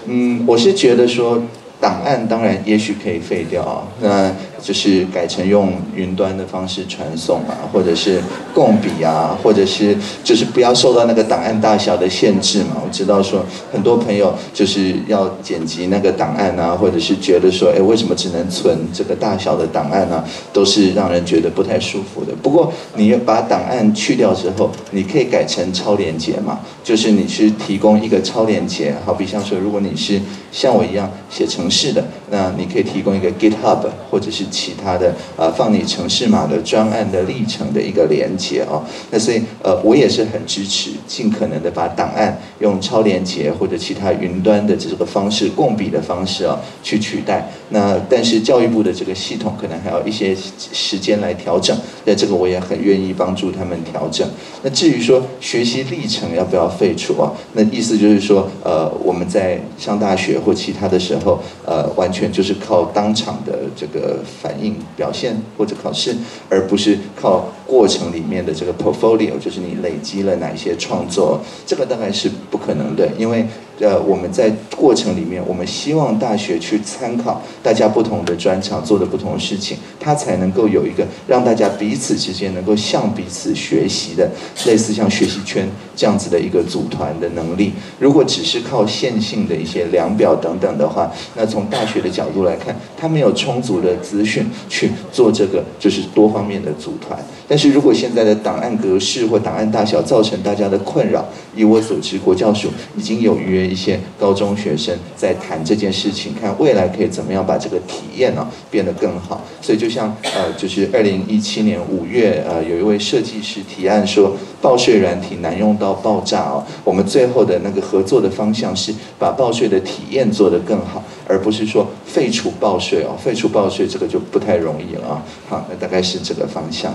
嗯，我是觉得说，档案当然也许可以废掉啊。那就是改成用云端的方式传送啊，或者是共笔啊，或者是就是不要受到那个档案大小的限制嘛。我知道说很多朋友就是要剪辑那个档案啊，或者是觉得说，哎，为什么只能存这个大小的档案呢？都是让人觉得不太舒服的。不过你要把档案去掉之后，你可以改成超连接嘛，就是你去提供一个超连接，好比像说，如果你是像我一样写程式的，那你可以提供一个 GitHub 或者是。其他的呃，放你城市码的专案的历程的一个连接哦，那所以呃，我也是很支持尽可能的把档案用超连接或者其他云端的这个方式共笔的方式啊去取代。那但是教育部的这个系统可能还要一些时间来调整，那这个我也很愿意帮助他们调整。那至于说学习历程要不要废除啊？那意思就是说呃，我们在上大学或其他的时候呃，完全就是靠当场的这个。反应表现或者考试，而不是靠过程里面的这个 portfolio，就是你累积了哪些创作，这个大概是不可能的，因为。呃，我们在过程里面，我们希望大学去参考大家不同的专长做的不同的事情，它才能够有一个让大家彼此之间能够向彼此学习的类似像学习圈这样子的一个组团的能力。如果只是靠线性的一些量表等等的话，那从大学的角度来看，它没有充足的资讯去做这个就是多方面的组团。但是如果现在的档案格式或档案大小造成大家的困扰，以我所知，国教署已经有约。一些高中学生在谈这件事情，看未来可以怎么样把这个体验呢变得更好。所以就像呃，就是二零一七年五月，呃，有一位设计师提案说，报税软体难用到爆炸哦。我们最后的那个合作的方向是把报税的体验做得更好，而不是说废除报税哦。废除报税这个就不太容易了啊。好，那大概是这个方向。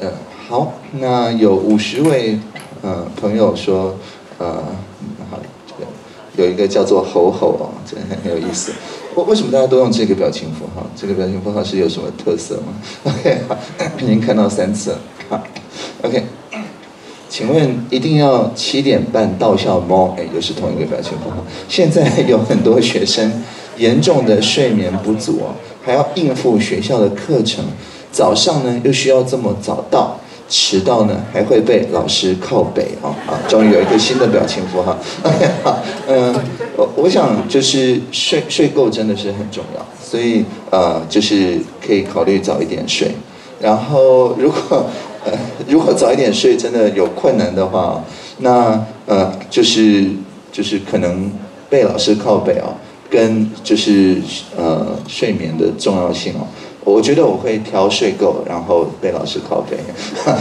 嗯。好，那有五十位呃朋友说，呃，好，这个有一个叫做吼吼哦，这很有意思。为为什么大家都用这个表情符号？这个表情符号是有什么特色吗？OK，好，已经看到三次了。好，OK，请问一定要七点半到校吗？哎，又是同一个表情符号。现在有很多学生严重的睡眠不足哦，还要应付学校的课程，早上呢又需要这么早到。迟到呢，还会被老师靠北啊啊！终于有一个新的表情符号。好，嗯，我我想就是睡睡够真的是很重要，所以呃，就是可以考虑早一点睡。然后如果呃 如果早一点睡真的有困难的话，那呃就是就是可能被老师靠北哦，跟就是呃睡眠的重要性哦。我觉得我会挑睡够，然后被老师拷贝。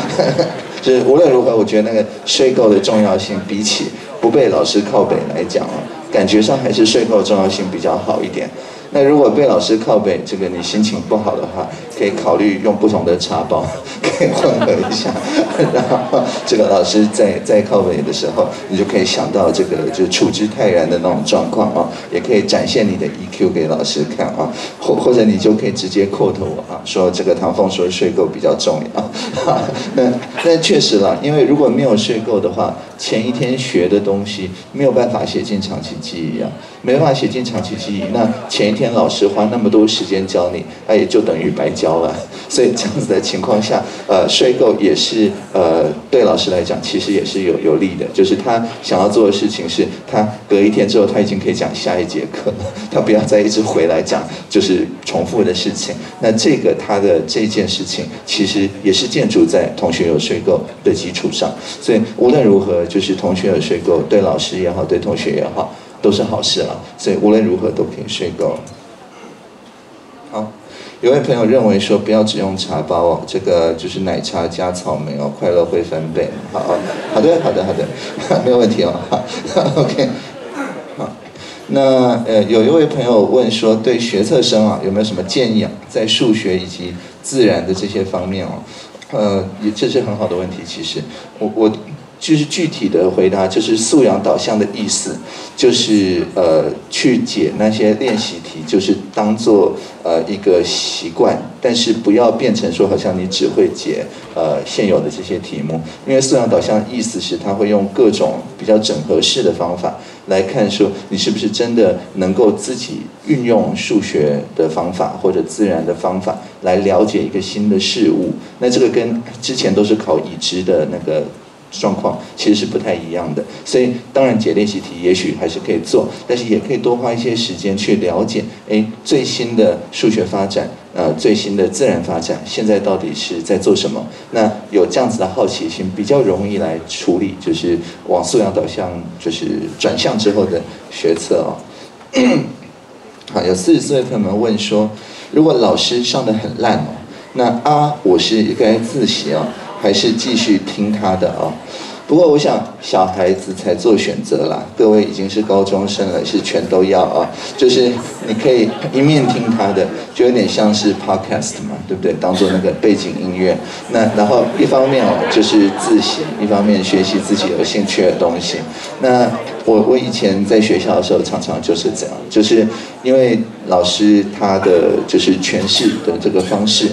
就是无论如何，我觉得那个睡够的重要性，比起不被老师靠北来讲哦，感觉上还是睡够重要性比较好一点。那如果被老师靠背，这个你心情不好的话，可以考虑用不同的茶包，可以混合一下。然后这个老师在在靠背的时候，你就可以想到这个就是处之泰然的那种状况啊，也可以展现你的 EQ 给老师看啊，或或者你就可以直接 quote 我啊，说这个唐凤说睡够比较重要。那那确实了，因为如果没有睡够的话，前一天学的东西没有办法写进长期记忆啊，没办法写进长期记忆，那前一天老师花那么多时间教你，那也就等于白教了。所以这样子的情况下，呃，睡够也是呃对老师来讲其实也是有有利的，就是他想要做的事情是，他隔一天之后他已经可以讲下一节课了，他不要再一直回来讲就是重复的事情。那这个他的这件事情其实也是建筑在同学有睡够的基础上，所以无论如何，就是同学有睡够，对老师也好，对同学也好。都是好事了，所以无论如何都可以睡够。有位朋友认为说不要只用茶包哦，这个就是奶茶加草莓哦，快乐会翻倍。好，好的，好的，好的，没有问题哦。好，OK。好，那呃，有一位朋友问说，对学测生啊，有没有什么建议啊，在数学以及自然的这些方面哦？呃，这是很好的问题，其实我我。就是具体的回答，就是素养导向的意思，就是呃去解那些练习题，就是当做呃一个习惯，但是不要变成说好像你只会解呃现有的这些题目，因为素养导向意思是他会用各种比较整合式的方法来看说你是不是真的能够自己运用数学的方法或者自然的方法来了解一个新的事物，那这个跟之前都是考已知的那个。状况其实是不太一样的，所以当然解练习题也许还是可以做，但是也可以多花一些时间去了解，哎，最新的数学发展，呃，最新的自然发展，现在到底是在做什么？那有这样子的好奇心，比较容易来处理，就是往素养导向，就是转向之后的学测哦。好，有四十岁的朋友们问说，如果老师上的很烂哦，那啊，我是该自习哦？还是继续听他的啊？不过我想小孩子才做选择啦，各位已经是高中生了，是全都要啊。就是你可以一面听他的，就有点像是 podcast 嘛，对不对？当做那个背景音乐。那然后一方面哦，就是自习，一方面学习自己有兴趣的东西。那我我以前在学校的时候，常常就是这样，就是因为老师他的就是诠释的这个方式。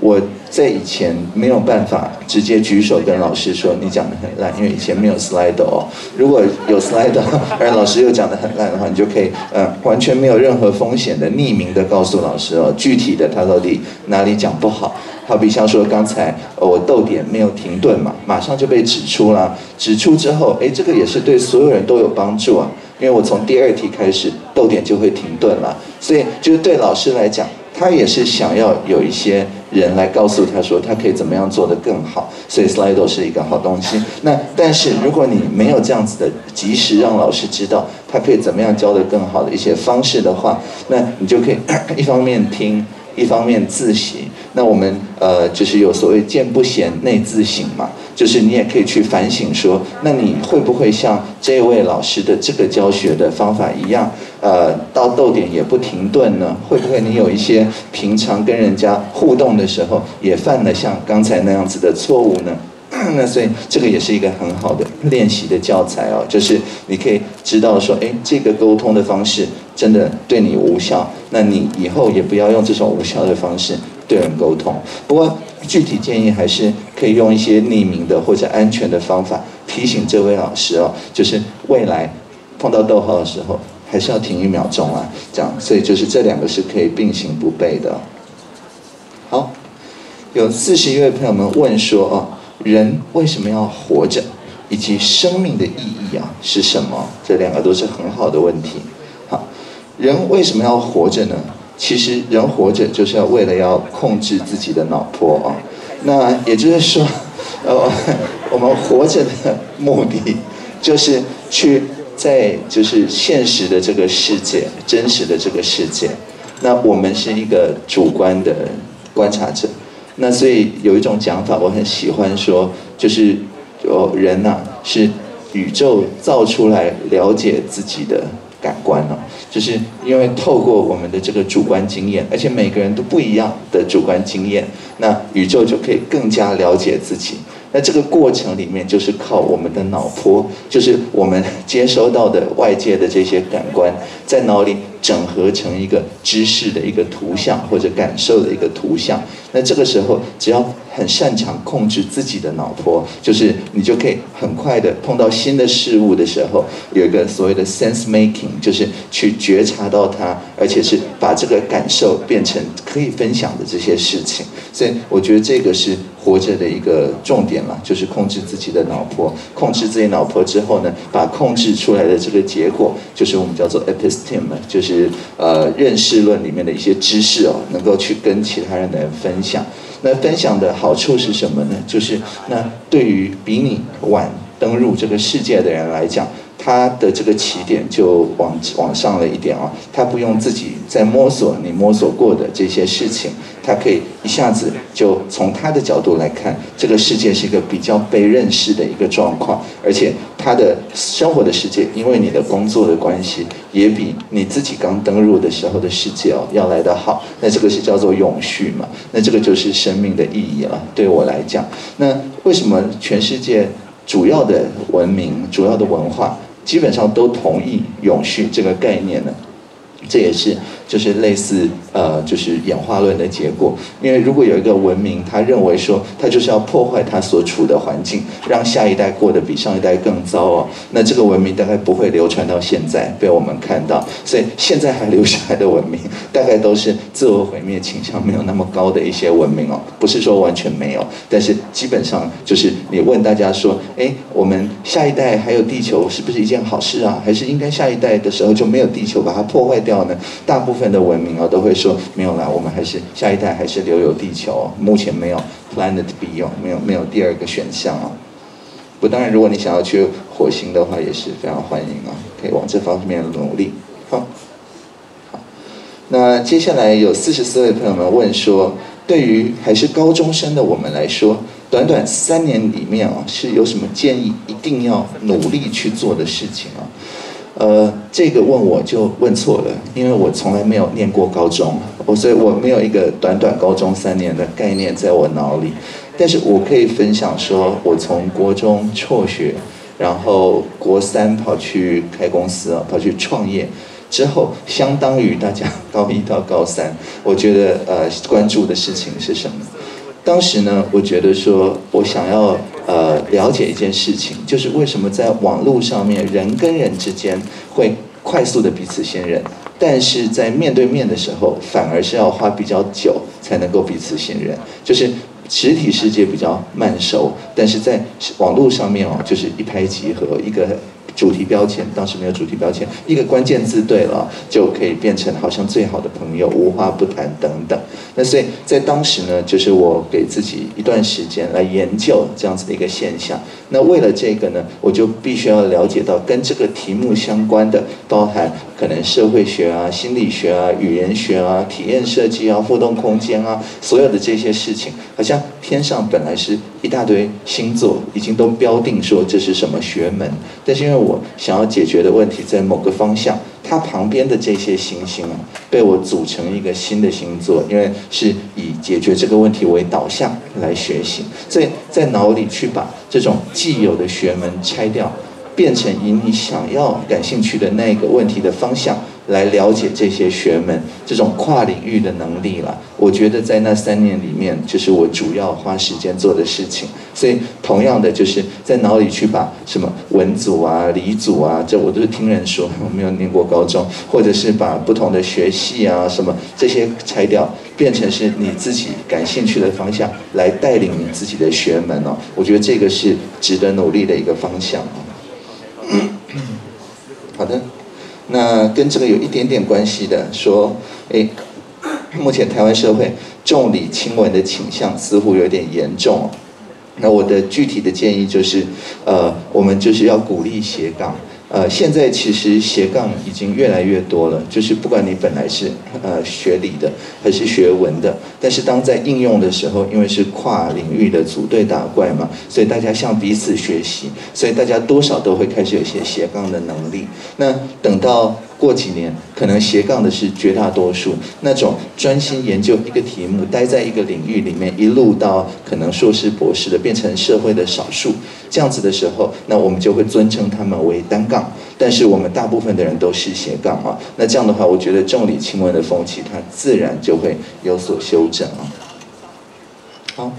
我在以前没有办法直接举手跟老师说你讲的很烂，因为以前没有 slide 哦。如果有 slide，而老师又讲的很烂的话，你就可以呃完全没有任何风险的匿名的告诉老师哦，具体的他到底哪里讲不好。好比像说刚才我逗点没有停顿嘛，马上就被指出了。指出之后，哎，这个也是对所有人都有帮助啊，因为我从第二题开始逗点就会停顿了，所以就是对老师来讲。他也是想要有一些人来告诉他说，他可以怎么样做得更好，所以 Slido 是一个好东西。那但是如果你没有这样子的及时让老师知道他可以怎么样教得更好的一些方式的话，那你就可以 一方面听，一方面自省。那我们呃就是有所谓见不贤内自省嘛，就是你也可以去反省说，那你会不会像这位老师的这个教学的方法一样，呃，到逗点也不停顿呢？会不会你有一些平常跟人家互动的时候，也犯了像刚才那样子的错误呢？那所以这个也是一个很好的练习的教材哦，就是你可以知道说，哎，这个沟通的方式真的对你无效，那你以后也不要用这种无效的方式对人沟通。不过具体建议还是可以用一些匿名的或者安全的方法提醒这位老师哦，就是未来碰到逗号的时候还是要停一秒钟啊，这样。所以就是这两个是可以并行不悖的。好，有四十一位朋友们问说哦。人为什么要活着，以及生命的意义啊是什么？这两个都是很好的问题。好，人为什么要活着呢？其实人活着就是要为了要控制自己的脑波啊。那也就是说，呃，我们活着的目的就是去在就是现实的这个世界、真实的这个世界，那我们是一个主观的观察者。那所以有一种讲法，我很喜欢说，就是哦，人呐是宇宙造出来了解自己的感官哦，就是因为透过我们的这个主观经验，而且每个人都不一样的主观经验，那宇宙就可以更加了解自己。那这个过程里面，就是靠我们的脑波，就是我们接收到的外界的这些感官，在脑里整合成一个知识的一个图像或者感受的一个图像。那这个时候，只要很擅长控制自己的脑波，就是你就可以很快的碰到新的事物的时候，有一个所谓的 sense making，就是去觉察到它，而且是把这个感受变成可以分享的这些事情。所以我觉得这个是。活着的一个重点了，就是控制自己的脑波。控制自己脑波之后呢，把控制出来的这个结果，就是我们叫做 episteme，就是呃认识论里面的一些知识哦，能够去跟其他人来分享。那分享的好处是什么呢？就是那对于比你晚登入这个世界的人来讲。他的这个起点就往往上了一点啊，他不用自己再摸索你摸索过的这些事情，他可以一下子就从他的角度来看，这个世界是一个比较被认识的一个状况，而且他的生活的世界，因为你的工作的关系，也比你自己刚登入的时候的世界哦要来得好。那这个是叫做永续嘛？那这个就是生命的意义了。对我来讲，那为什么全世界主要的文明、主要的文化？基本上都同意永续这个概念呢，这也是。就是类似呃，就是演化论的结果。因为如果有一个文明，他认为说他就是要破坏他所处的环境，让下一代过得比上一代更糟哦，那这个文明大概不会流传到现在被我们看到。所以现在还留下来的文明，大概都是自我毁灭倾向没有那么高的一些文明哦。不是说完全没有，但是基本上就是你问大家说，哎，我们下一代还有地球是不是一件好事啊？还是应该下一代的时候就没有地球把它破坏掉呢？大部分。的文明啊，都会说没有啦，我们还是下一代还是留有地球，目前没有 planet B 哦，没有没有第二个选项哦。不，当然如果你想要去火星的话，也是非常欢迎啊，可以往这方面努力。好，好，那接下来有四十四位朋友们问说，对于还是高中生的我们来说，短短三年里面啊，是有什么建议一定要努力去做的事情啊？呃，这个问我就问错了，因为我从来没有念过高中，我所以我没有一个短短高中三年的概念在我脑里。但是我可以分享说，我从国中辍学，然后国三跑去开公司，跑去创业之后，相当于大家 高一到高三，我觉得呃关注的事情是什么？当时呢，我觉得说我想要。呃，了解一件事情，就是为什么在网络上面人跟人之间会快速的彼此信任，但是在面对面的时候，反而是要花比较久才能够彼此信任。就是实体世界比较慢熟，但是在网络上面哦，就是一拍即合，一个主题标签，当时没有主题标签，一个关键字对了，就可以变成好像最好的朋友，无话不谈等等。那所以在当时呢，就是我给自己一段时间来研究这样子的一个现象。那为了这个呢，我就必须要了解到跟这个题目相关的，包含可能社会学啊、心理学啊、语言学啊、体验设计啊、互动空间啊，所有的这些事情，好像天上本来是一大堆星座，已经都标定说这是什么学门，但是因为我想要解决的问题在某个方向。它旁边的这些行星啊，被我组成一个新的星座，因为是以解决这个问题为导向来学习，所以在脑里去把这种既有的学门拆掉，变成以你想要感兴趣的那个问题的方向。来了解这些学门，这种跨领域的能力了。我觉得在那三年里面，就是我主要花时间做的事情。所以，同样的，就是在脑里去把什么文组啊、理组啊，这我都是听人说，我没有念过高中，或者是把不同的学系啊什么这些拆掉，变成是你自己感兴趣的方向，来带领你自己的学门哦。我觉得这个是值得努力的一个方向 好的。那跟这个有一点点关系的，说，哎，目前台湾社会重理轻文的倾向似乎有点严重。那我的具体的建议就是，呃，我们就是要鼓励斜杠。呃，现在其实斜杠已经越来越多了，就是不管你本来是呃学理的还是学文的，但是当在应用的时候，因为是跨领域的组队打怪嘛，所以大家向彼此学习，所以大家多少都会开始有些斜杠的能力。那等到。过几年，可能斜杠的是绝大多数，那种专心研究一个题目，待在一个领域里面，一路到可能硕士、博士的，变成社会的少数，这样子的时候，那我们就会尊称他们为单杠。但是我们大部分的人都是斜杠啊，那这样的话，我觉得重理轻文的风气，它自然就会有所修正啊。好，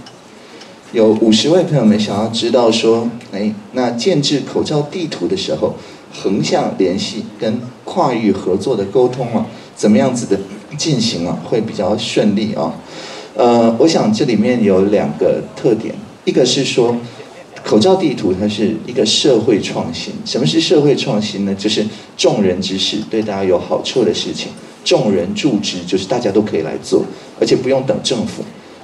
有五十位朋友们想要知道说，哎，那建制口罩地图的时候。横向联系跟跨域合作的沟通啊，怎么样子的进行啊，会比较顺利啊？呃，我想这里面有两个特点，一个是说，口罩地图它是一个社会创新。什么是社会创新呢？就是众人之事，对大家有好处的事情，众人助之，就是大家都可以来做，而且不用等政府。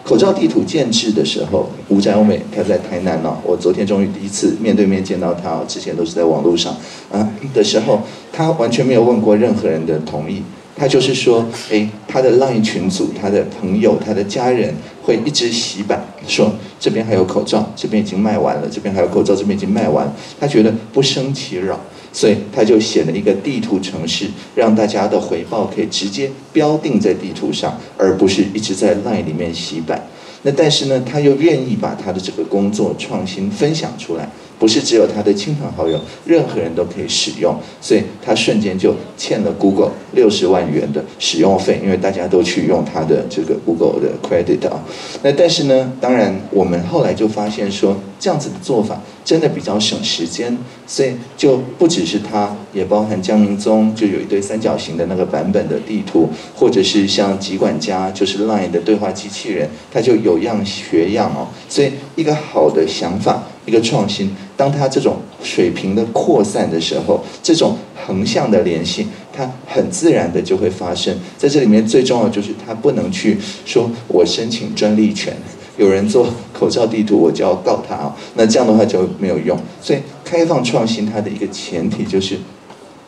口罩地图建制的时候，吴展伟他在台南哦，我昨天终于第一次面对面见到他，之前都是在网络上啊的时候，他完全没有问过任何人的同意，他就是说，哎，他的 LINE 群组，他的朋友，他的家人会一直洗版，说这边还有口罩，这边已经卖完了，这边还有口罩，这边已经卖完，他觉得不生其扰。所以他就写了一个地图城市，让大家的回报可以直接标定在地图上，而不是一直在 LINE 里面洗版。那但是呢，他又愿意把他的整个工作创新分享出来。不是只有他的亲朋好友，任何人都可以使用，所以他瞬间就欠了 Google 六十万元的使用费，因为大家都去用他的这个 Google 的 credit 啊。那但是呢，当然我们后来就发现说，这样子的做法真的比较省时间，所以就不只是他，也包含江明宗，就有一堆三角形的那个版本的地图，或者是像吉管家，就是 Line 的对话机器人，它就有样学样哦。所以一个好的想法。一个创新，当它这种水平的扩散的时候，这种横向的联系，它很自然的就会发生。在这里面最重要就是它不能去说我申请专利权，有人做口罩地图我就要告他啊，那这样的话就没有用。所以开放创新它的一个前提就是，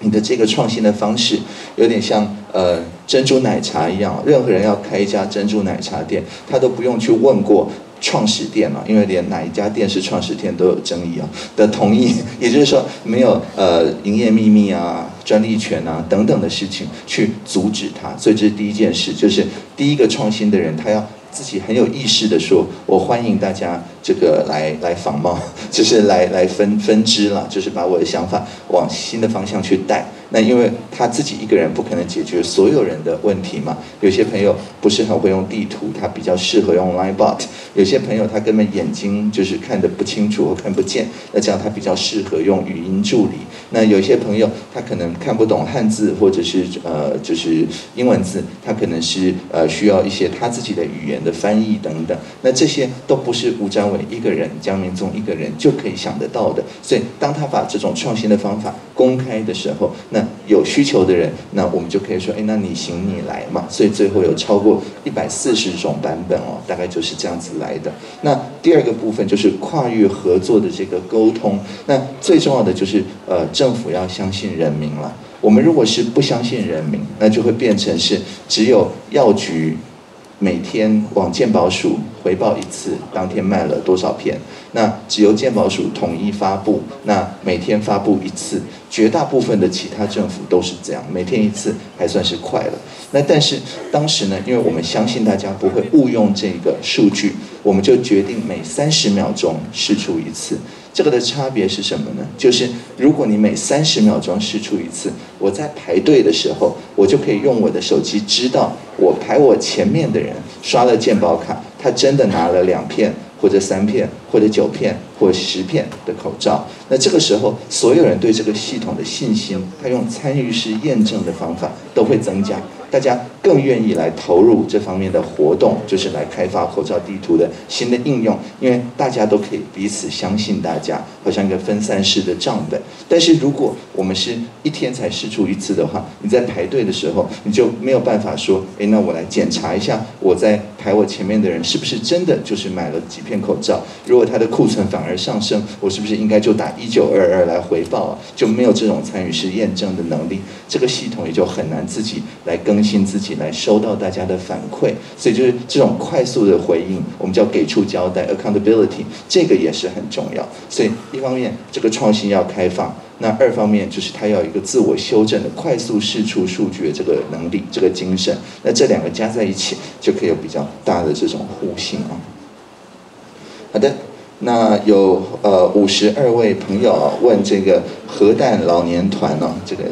你的这个创新的方式有点像呃珍珠奶茶一样，任何人要开一家珍珠奶茶店，他都不用去问过。创始店嘛，因为连哪一家店是创始店都有争议啊的同意，也就是说没有呃营业秘密啊、专利权啊等等的事情去阻止他，所以这是第一件事，就是第一个创新的人他要自己很有意识的说，我欢迎大家这个来来仿冒，就是来来分分支了，就是把我的想法往新的方向去带。那因为他自己一个人不可能解决所有人的问题嘛。有些朋友不是很会用地图，他比较适合用 Linebot。有些朋友他根本眼睛就是看得不清楚或看不见，那这样他比较适合用语音助理。那有些朋友他可能看不懂汉字或者是呃就是英文字，他可能是呃需要一些他自己的语言的翻译等等。那这些都不是吴占伟一个人、江明宗一个人就可以想得到的。所以当他把这种创新的方法公开的时候，那有需求的人，那我们就可以说，哎，那你行你来嘛。所以最后有超过一百四十种版本哦，大概就是这样子来的。那第二个部分就是跨域合作的这个沟通。那最重要的就是呃，政府要相信人民了。我们如果是不相信人民，那就会变成是只有药局每天往鉴宝署回报一次，当天卖了多少片。那只由鉴宝署统一发布，那每天发布一次，绝大部分的其他政府都是这样，每天一次还算是快了。那但是当时呢，因为我们相信大家不会误用这个数据，我们就决定每三十秒钟试出一次。这个的差别是什么呢？就是如果你每三十秒钟试出一次，我在排队的时候，我就可以用我的手机知道我排我前面的人刷了健保卡，他真的拿了两片或者三片或者九片或者十片的口罩。那这个时候，所有人对这个系统的信心，他用参与式验证的方法都会增加。大家更愿意来投入这方面的活动，就是来开发口罩地图的新的应用，因为大家都可以彼此相信，大家好像一个分散式的账本。但是如果我们是一天才试出一次的话，你在排队的时候，你就没有办法说，诶，那我来检查一下我在排我前面的人是不是真的就是买了几片口罩。如如果它的库存反而上升，我是不是应该就打一九二二来回报啊？就没有这种参与式验证的能力，这个系统也就很难自己来更。新自己来收到大家的反馈，所以就是这种快速的回应，我们叫给出交代 （accountability），这个也是很重要。所以一方面这个创新要开放，那二方面就是它要一个自我修正的快速释出数据的这个能力、这个精神。那这两个加在一起，就可以有比较大的这种互信啊。好的，那有呃五十二位朋友问这个核弹老年团呢，这个。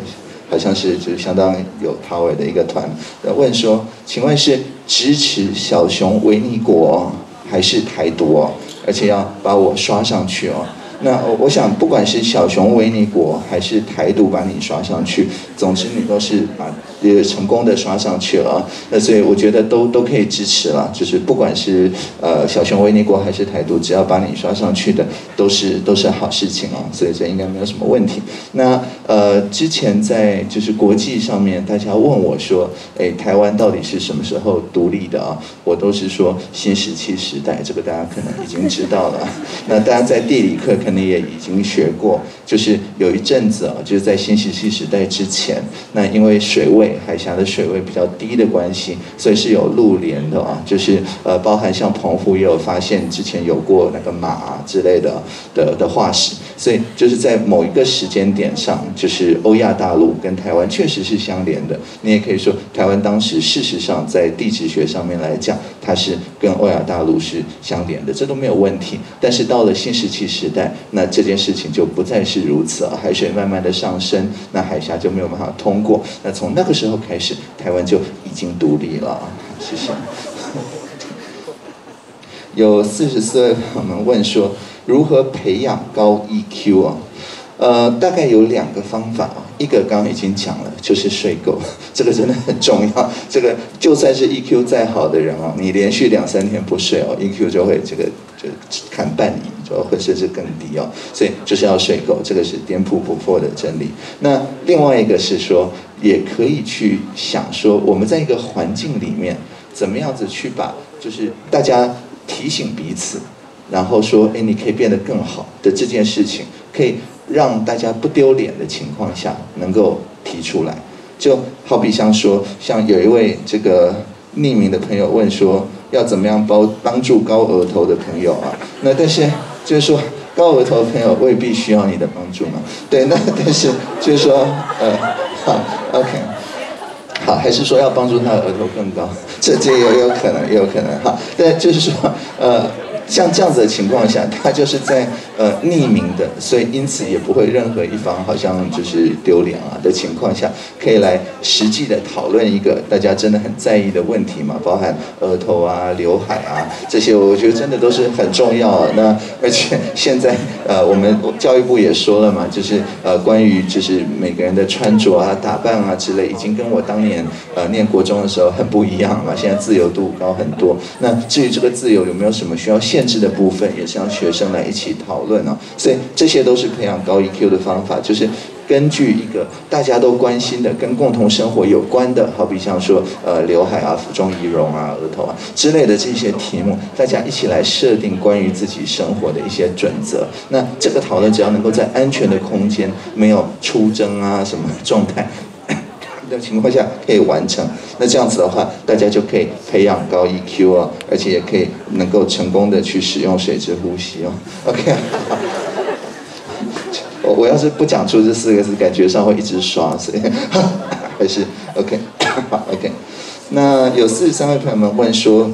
好像是就是相当有 power 的一个团，问说，请问是支持小熊维尼国还是台独哦？而且要把我刷上去哦。那我想，不管是小熊维尼国还是台独把你刷上去，总之你都是把也成功的刷上去了。那所以我觉得都都可以支持了，就是不管是呃小熊维尼国还是台独，只要把你刷上去的，都是都是好事情啊。所以这应该没有什么问题。那呃之前在就是国际上面，大家问我说，哎，台湾到底是什么时候独立的啊？我都是说新石器时代，这个大家可能已经知道了。那大家在地理课。可能也已经学过，就是有一阵子啊，就是在新石器时代之前，那因为水位海峡的水位比较低的关系，所以是有陆连的啊，就是呃，包含像澎湖也有发现之前有过那个马之类的的的化石，所以就是在某一个时间点上，就是欧亚大陆跟台湾确实是相连的。你也可以说，台湾当时事实上在地质学上面来讲，它是跟欧亚大陆是相连的，这都没有问题。但是到了新石器时代，那这件事情就不再是如此啊！海水慢慢的上升，那海峡就没有办法通过。那从那个时候开始，台湾就已经独立了。谢谢。有四十四位朋友们问说，如何培养高 EQ 啊？呃，大概有两个方法啊。一个刚刚已经讲了，就是睡够，这个真的很重要。这个就算是 EQ 再好的人啊，你连续两三天不睡哦，EQ 就会这个就看半年。主要会甚至更低哦，所以就是要睡够，这个是颠扑不破的真理。那另外一个是说，也可以去想说，我们在一个环境里面，怎么样子去把就是大家提醒彼此，然后说，哎，你可以变得更好的这件事情，可以让大家不丢脸的情况下，能够提出来。就好比像说，像有一位这个匿名的朋友问说，要怎么样帮帮助高额头的朋友啊？那但是。就是说，高额头的朋友未必需要你的帮助嘛？对，那但是就是说，呃，好，OK，好，还是说要帮助他的额头更高？这这也有可能，也有可能哈。但就是说，呃。像这样子的情况下，他就是在呃匿名的，所以因此也不会任何一方好像就是丢脸啊的情况下，可以来实际的讨论一个大家真的很在意的问题嘛，包含额头啊、刘海啊这些，我觉得真的都是很重要。那而且现在呃我们教育部也说了嘛，就是呃关于就是每个人的穿着啊、打扮啊之类，已经跟我当年呃念国中的时候很不一样嘛，现在自由度高很多。那至于这个自由有没有什么需要限？限制的部分也是让学生来一起讨论哦，所以这些都是培养高 EQ 的方法，就是根据一个大家都关心的、跟共同生活有关的，好比像说呃刘海啊、服装仪容啊、额头啊之类的这些题目，大家一起来设定关于自己生活的一些准则。那这个讨论只要能够在安全的空间，没有出征啊什么状态。的情况下可以完成，那这样子的话，大家就可以培养高 EQ 啊，而且也可以能够成功的去使用水之呼吸哦。OK，我 我要是不讲出这四个字，感觉上会一直刷，所以 还是 OK，好 OK。那有四十三位朋友们问说，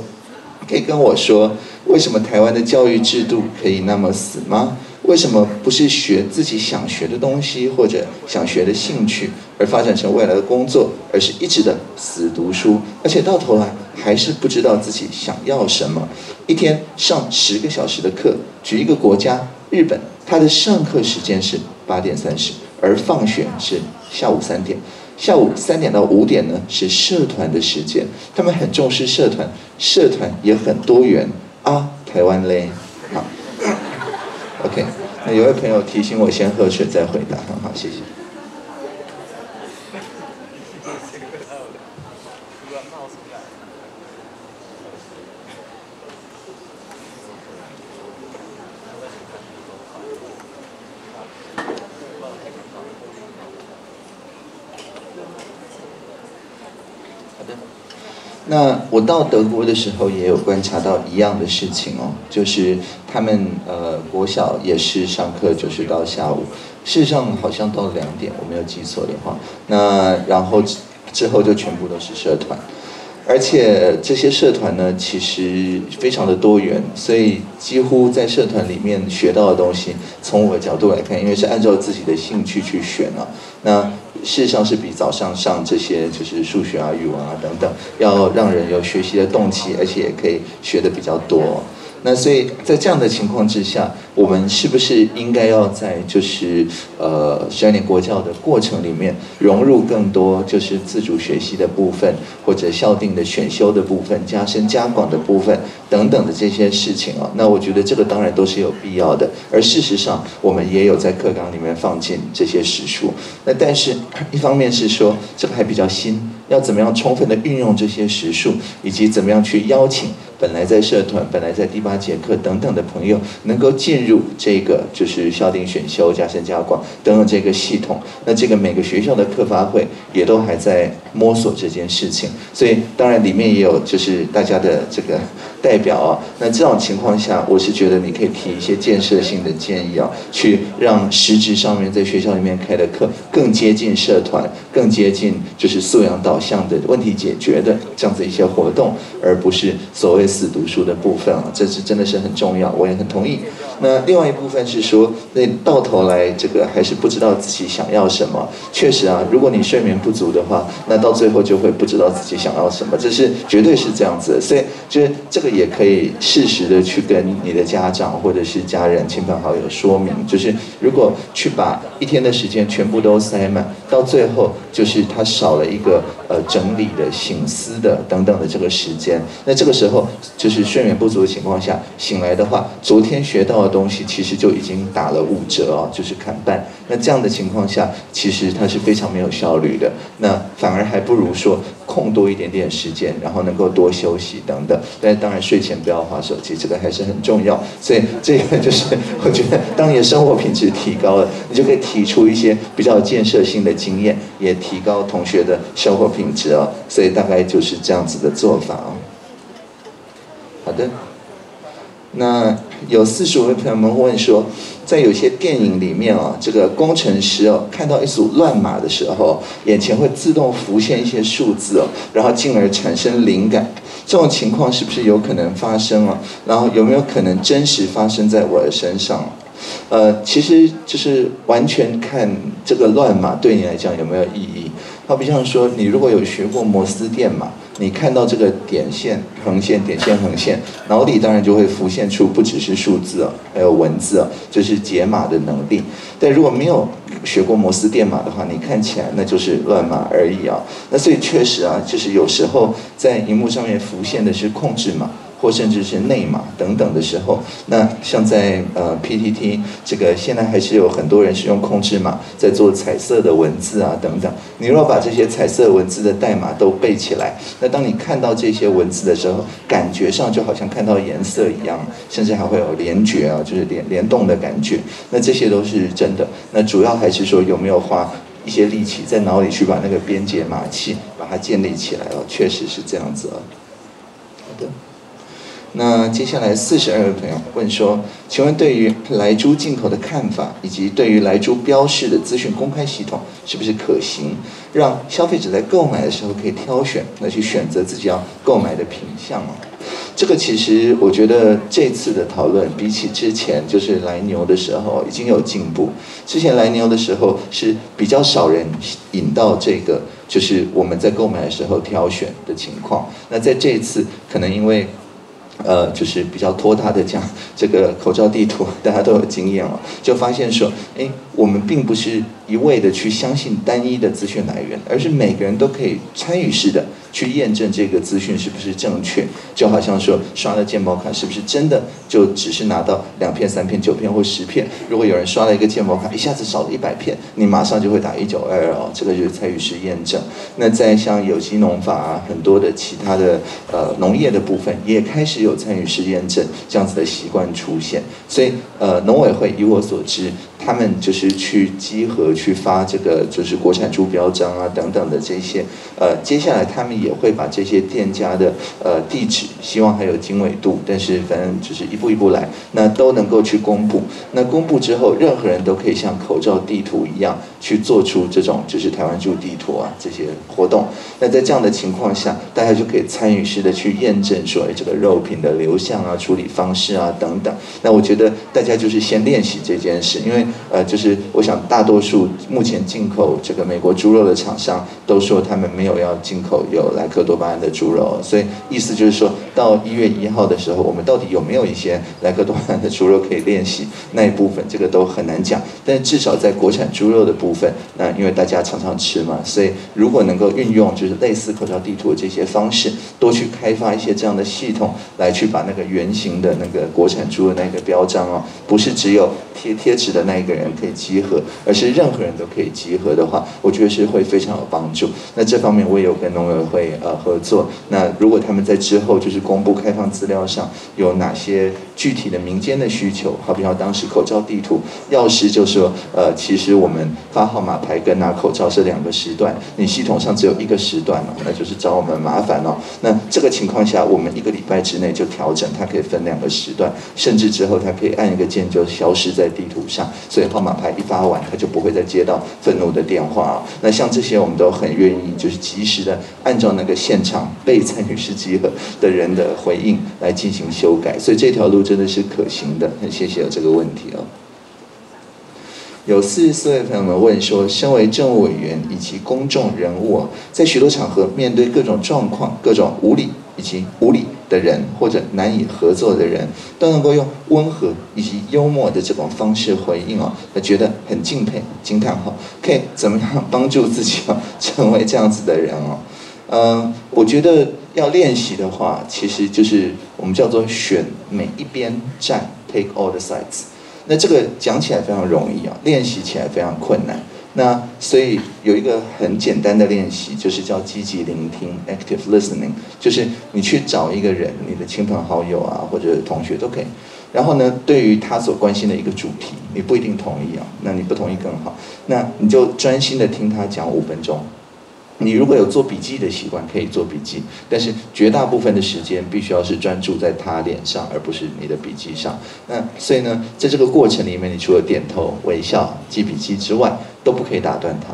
可以跟我说，为什么台湾的教育制度可以那么死吗？为什么不是学自己想学的东西或者想学的兴趣，而发展成未来的工作，而是一直的死读书，而且到头来还是不知道自己想要什么？一天上十个小时的课，举一个国家，日本，它的上课时间是八点三十，而放学是下午三点，下午三点到五点呢是社团的时间，他们很重视社团，社团也很多元啊，台湾嘞，OK，那有位朋友提醒我先喝水再回答，很好，谢谢。那我到德国的时候也有观察到一样的事情哦，就是他们呃国小也是上课就是到下午，事实上好像到两点，我没有记错的话，那然后之后就全部都是社团，而且这些社团呢其实非常的多元，所以几乎在社团里面学到的东西，从我的角度来看，因为是按照自己的兴趣去选啊，那。事实上是比早上上这些就是数学啊、语文啊等等，要让人有学习的动机，而且也可以学的比较多。那所以在这样的情况之下，我们是不是应该要在就是呃十二年国教的过程里面融入更多就是自主学习的部分，或者校定的选修的部分、加深加广的部分等等的这些事情啊？那我觉得这个当然都是有必要的。而事实上，我们也有在课纲里面放进这些史书。那但是一方面是说这个还比较新，要怎么样充分的运用这些史书，以及怎么样去邀请。本来在社团，本来在第八节课等等的朋友，能够进入这个就是校定选修、加深加广等等这个系统。那这个每个学校的课发会也都还在摸索这件事情，所以当然里面也有就是大家的这个代表啊。那这种情况下，我是觉得你可以提一些建设性的建议啊，去让实质上面在学校里面开的课更接近社团，更接近就是素养导向的问题解决的这样子一些活动，而不是所谓。死读书的部分啊，这是真的是很重要，我也很同意。那另外一部分是说，那到头来这个还是不知道自己想要什么。确实啊，如果你睡眠不足的话，那到最后就会不知道自己想要什么，这是绝对是这样子。所以就是这个也可以适时的去跟你的家长或者是家人、亲朋好友说明，就是如果去把一天的时间全部都塞满，到最后就是他少了一个呃整理的、醒思的等等的这个时间，那这个时候。就是睡眠不足的情况下醒来的话，昨天学到东西其实就已经打了五折哦，就是砍半。那这样的情况下，其实它是非常没有效率的。那反而还不如说空多一点点时间，然后能够多休息等等。但当然睡前不要划手机，这个还是很重要。所以这个就是我觉得，当你的生活品质提高了，你就可以提出一些比较建设性的经验，也提高同学的生活品质哦。所以大概就是这样子的做法哦。好的，那有四十五位朋友们问说，在有些电影里面哦，这个工程师哦，看到一组乱码的时候，眼前会自动浮现一些数字哦，然后进而产生灵感，这种情况是不是有可能发生啊？然后有没有可能真实发生在我的身上？呃，其实就是完全看这个乱码对你来讲有没有意义。好比像说，你如果有学过摩斯电码。你看到这个点线、横线、点线、横线，脑里当然就会浮现出不只是数字哦，还有文字哦，这是解码的能力。但如果没有学过摩斯电码的话，你看起来那就是乱码而已啊。那所以确实啊，就是有时候在荧幕上面浮现的是控制码。或甚至是内码等等的时候，那像在呃 PTT 这个现在还是有很多人是用控制码在做彩色的文字啊等等。你若把这些彩色文字的代码都背起来，那当你看到这些文字的时候，感觉上就好像看到颜色一样，甚至还会有联觉啊，就是联联动的感觉。那这些都是真的。那主要还是说有没有花一些力气在脑里去把那个边界码器把它建立起来哦，确实是这样子。那接下来四十二位朋友问说，请问对于莱猪进口的看法，以及对于莱猪标示的资讯公开系统是不是可行，让消费者在购买的时候可以挑选，来去选择自己要购买的品相哦？这个其实我觉得这次的讨论比起之前就是来牛的时候已经有进步。之前来牛的时候是比较少人引到这个，就是我们在购买的时候挑选的情况。那在这一次可能因为。呃，就是比较拖沓的讲这个口罩地图，大家都有经验了，就发现说，哎，我们并不是一味的去相信单一的资讯来源，而是每个人都可以参与式的。去验证这个资讯是不是正确，就好像说刷了健保卡是不是真的就只是拿到两片、三片、九片或十片？如果有人刷了一个健保卡，一下子少了一百片，你马上就会打一九二二哦，这个就是参与式验证。那在像有机农法啊，很多的其他的呃农业的部分也开始有参与式验证这样子的习惯出现。所以呃农委会以我所知。他们就是去集合去发这个就是国产猪标章啊等等的这些，呃，接下来他们也会把这些店家的呃地址，希望还有经纬度，但是反正就是一步一步来，那都能够去公布。那公布之后，任何人都可以像口罩地图一样去做出这种就是台湾猪地图啊这些活动。那在这样的情况下，大家就可以参与式的去验证说，哎，这个肉品的流向啊、处理方式啊等等。那我觉得大家就是先练习这件事，因为。呃，就是我想，大多数目前进口这个美国猪肉的厂商都说他们没有要进口有莱克多巴胺的猪肉，所以意思就是说到一月一号的时候，我们到底有没有一些莱克多巴胺的猪肉可以练习那一部分，这个都很难讲。但至少在国产猪肉的部分，那因为大家常常吃嘛，所以如果能够运用就是类似口罩地图这些方式，多去开发一些这样的系统，来去把那个圆形的那个国产猪的那个标章哦，不是只有贴贴纸的那一一个人可以集合，而是任何人都可以集合的话，我觉得是会非常有帮助。那这方面我也有跟农委会呃合作。那如果他们在之后就是公布开放资料上有哪些具体的民间的需求，好比说当时口罩地图，要是就说呃，其实我们发号码牌跟拿口罩是两个时段，你系统上只有一个时段了，那就是找我们麻烦了。那这个情况下，我们一个礼拜之内就调整，它可以分两个时段，甚至之后它可以按一个键就消失在地图上，所以号码牌一发完，他就不会再接到愤怒的电话啊。那像这些，我们都很愿意，就是及时的按照那个现场被参与式集合的人的回应来进行修改。所以这条路真的是可行的。很谢谢这个问题哦。有四十四位朋友们问说，身为政务委员以及公众人物，在许多场合面对各种状况、各种无理以及无理。的人或者难以合作的人，都能够用温和以及幽默的这种方式回应哦，我觉得很敬佩，惊叹号，可以怎么样帮助自己哦，成为这样子的人哦？嗯，我觉得要练习的话，其实就是我们叫做选每一边站，take all the sides。那这个讲起来非常容易啊，练习起来非常困难。那所以有一个很简单的练习，就是叫积极聆听 （active listening），就是你去找一个人，你的亲朋好友啊，或者同学都可以。然后呢，对于他所关心的一个主题，你不一定同意啊，那你不同意更好。那你就专心的听他讲五分钟。你如果有做笔记的习惯，可以做笔记，但是绝大部分的时间必须要是专注在他脸上，而不是你的笔记上。那所以呢，在这个过程里面，你除了点头、微笑、记笔记之外，都不可以打断他。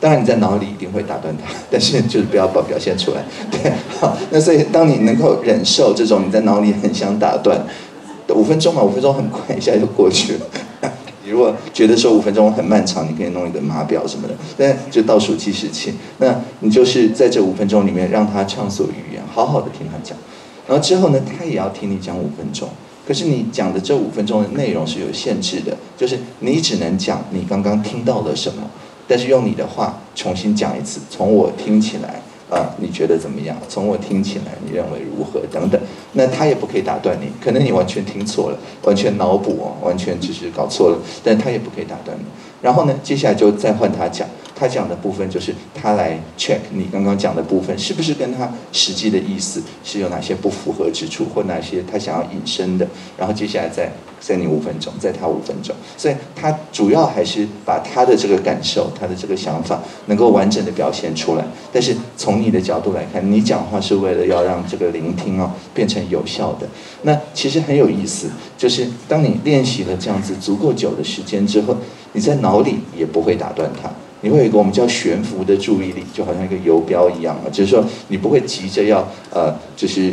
当然你在脑里一定会打断他，但是就是不要表表现出来。对，好。那所以当你能够忍受这种你在脑里很想打断，五分钟嘛，五分钟很快，一下就过去了。如果觉得说五分钟很漫长，你可以弄一个码表什么的，但就倒数计时器。那你就是在这五分钟里面让他畅所欲言，好好的听他讲。然后之后呢，他也要听你讲五分钟。可是你讲的这五分钟的内容是有限制的，就是你只能讲你刚刚听到了什么，但是用你的话重新讲一次，从我听起来啊，你觉得怎么样？从我听起来，你认为如何？等等。那他也不可以打断你，可能你完全听错了，完全脑补哦，完全就是搞错了，但他也不可以打断你。然后呢，接下来就再换他讲，他讲的部分就是他来 check 你刚刚讲的部分是不是跟他实际的意思是有哪些不符合之处，或哪些他想要引申的。然后接下来再再你五分钟，再他五分钟。所以他主要还是把他的这个感受、他的这个想法能够完整的表现出来。但是从你的角度来看，你讲话是为了要让这个聆听哦变成有效的。那其实很有意思，就是当你练习了这样子足够久的时间之后。你在脑里也不会打断他，你会有一个我们叫悬浮的注意力，就好像一个游标一样啊，就是说你不会急着要呃，就是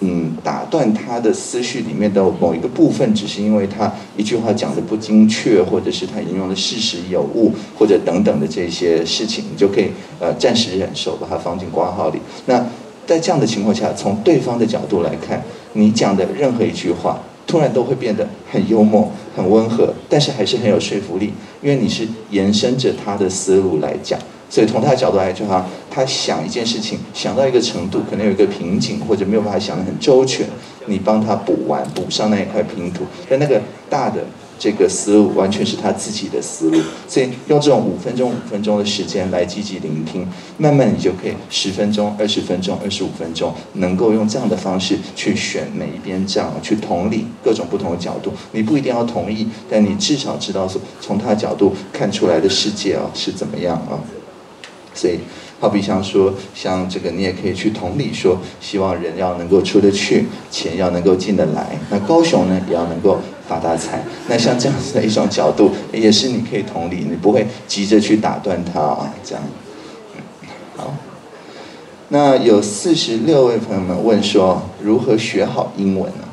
嗯打断他的思绪里面的某一个部分，只是因为他一句话讲的不精确，或者是他引用的事实有误，或者等等的这些事情，你就可以呃暂时忍受，把它放进挂号里。那在这样的情况下，从对方的角度来看，你讲的任何一句话。突然都会变得很幽默、很温和，但是还是很有说服力，因为你是延伸着他的思路来讲，所以从他的角度来讲，哈，他想一件事情想到一个程度，可能有一个瓶颈，或者没有办法想得很周全，你帮他补完、补上那一块拼图，在那个大的。这个思路完全是他自己的思路，所以用这种五分钟、五分钟的时间来积极聆听，慢慢你就可以十分钟、二十分钟、二十五分钟，能够用这样的方式去选每一边账，去同理各种不同的角度。你不一定要同意，但你至少知道说从他的角度看出来的世界啊是怎么样啊。所以，好比像说，像这个你也可以去同理说，希望人要能够出得去，钱要能够进得来。那高雄呢，也要能够。发大财，那像这样子的一种角度，也是你可以同理，你不会急着去打断他啊，这样。好，那有四十六位朋友们问说，如何学好英文呢？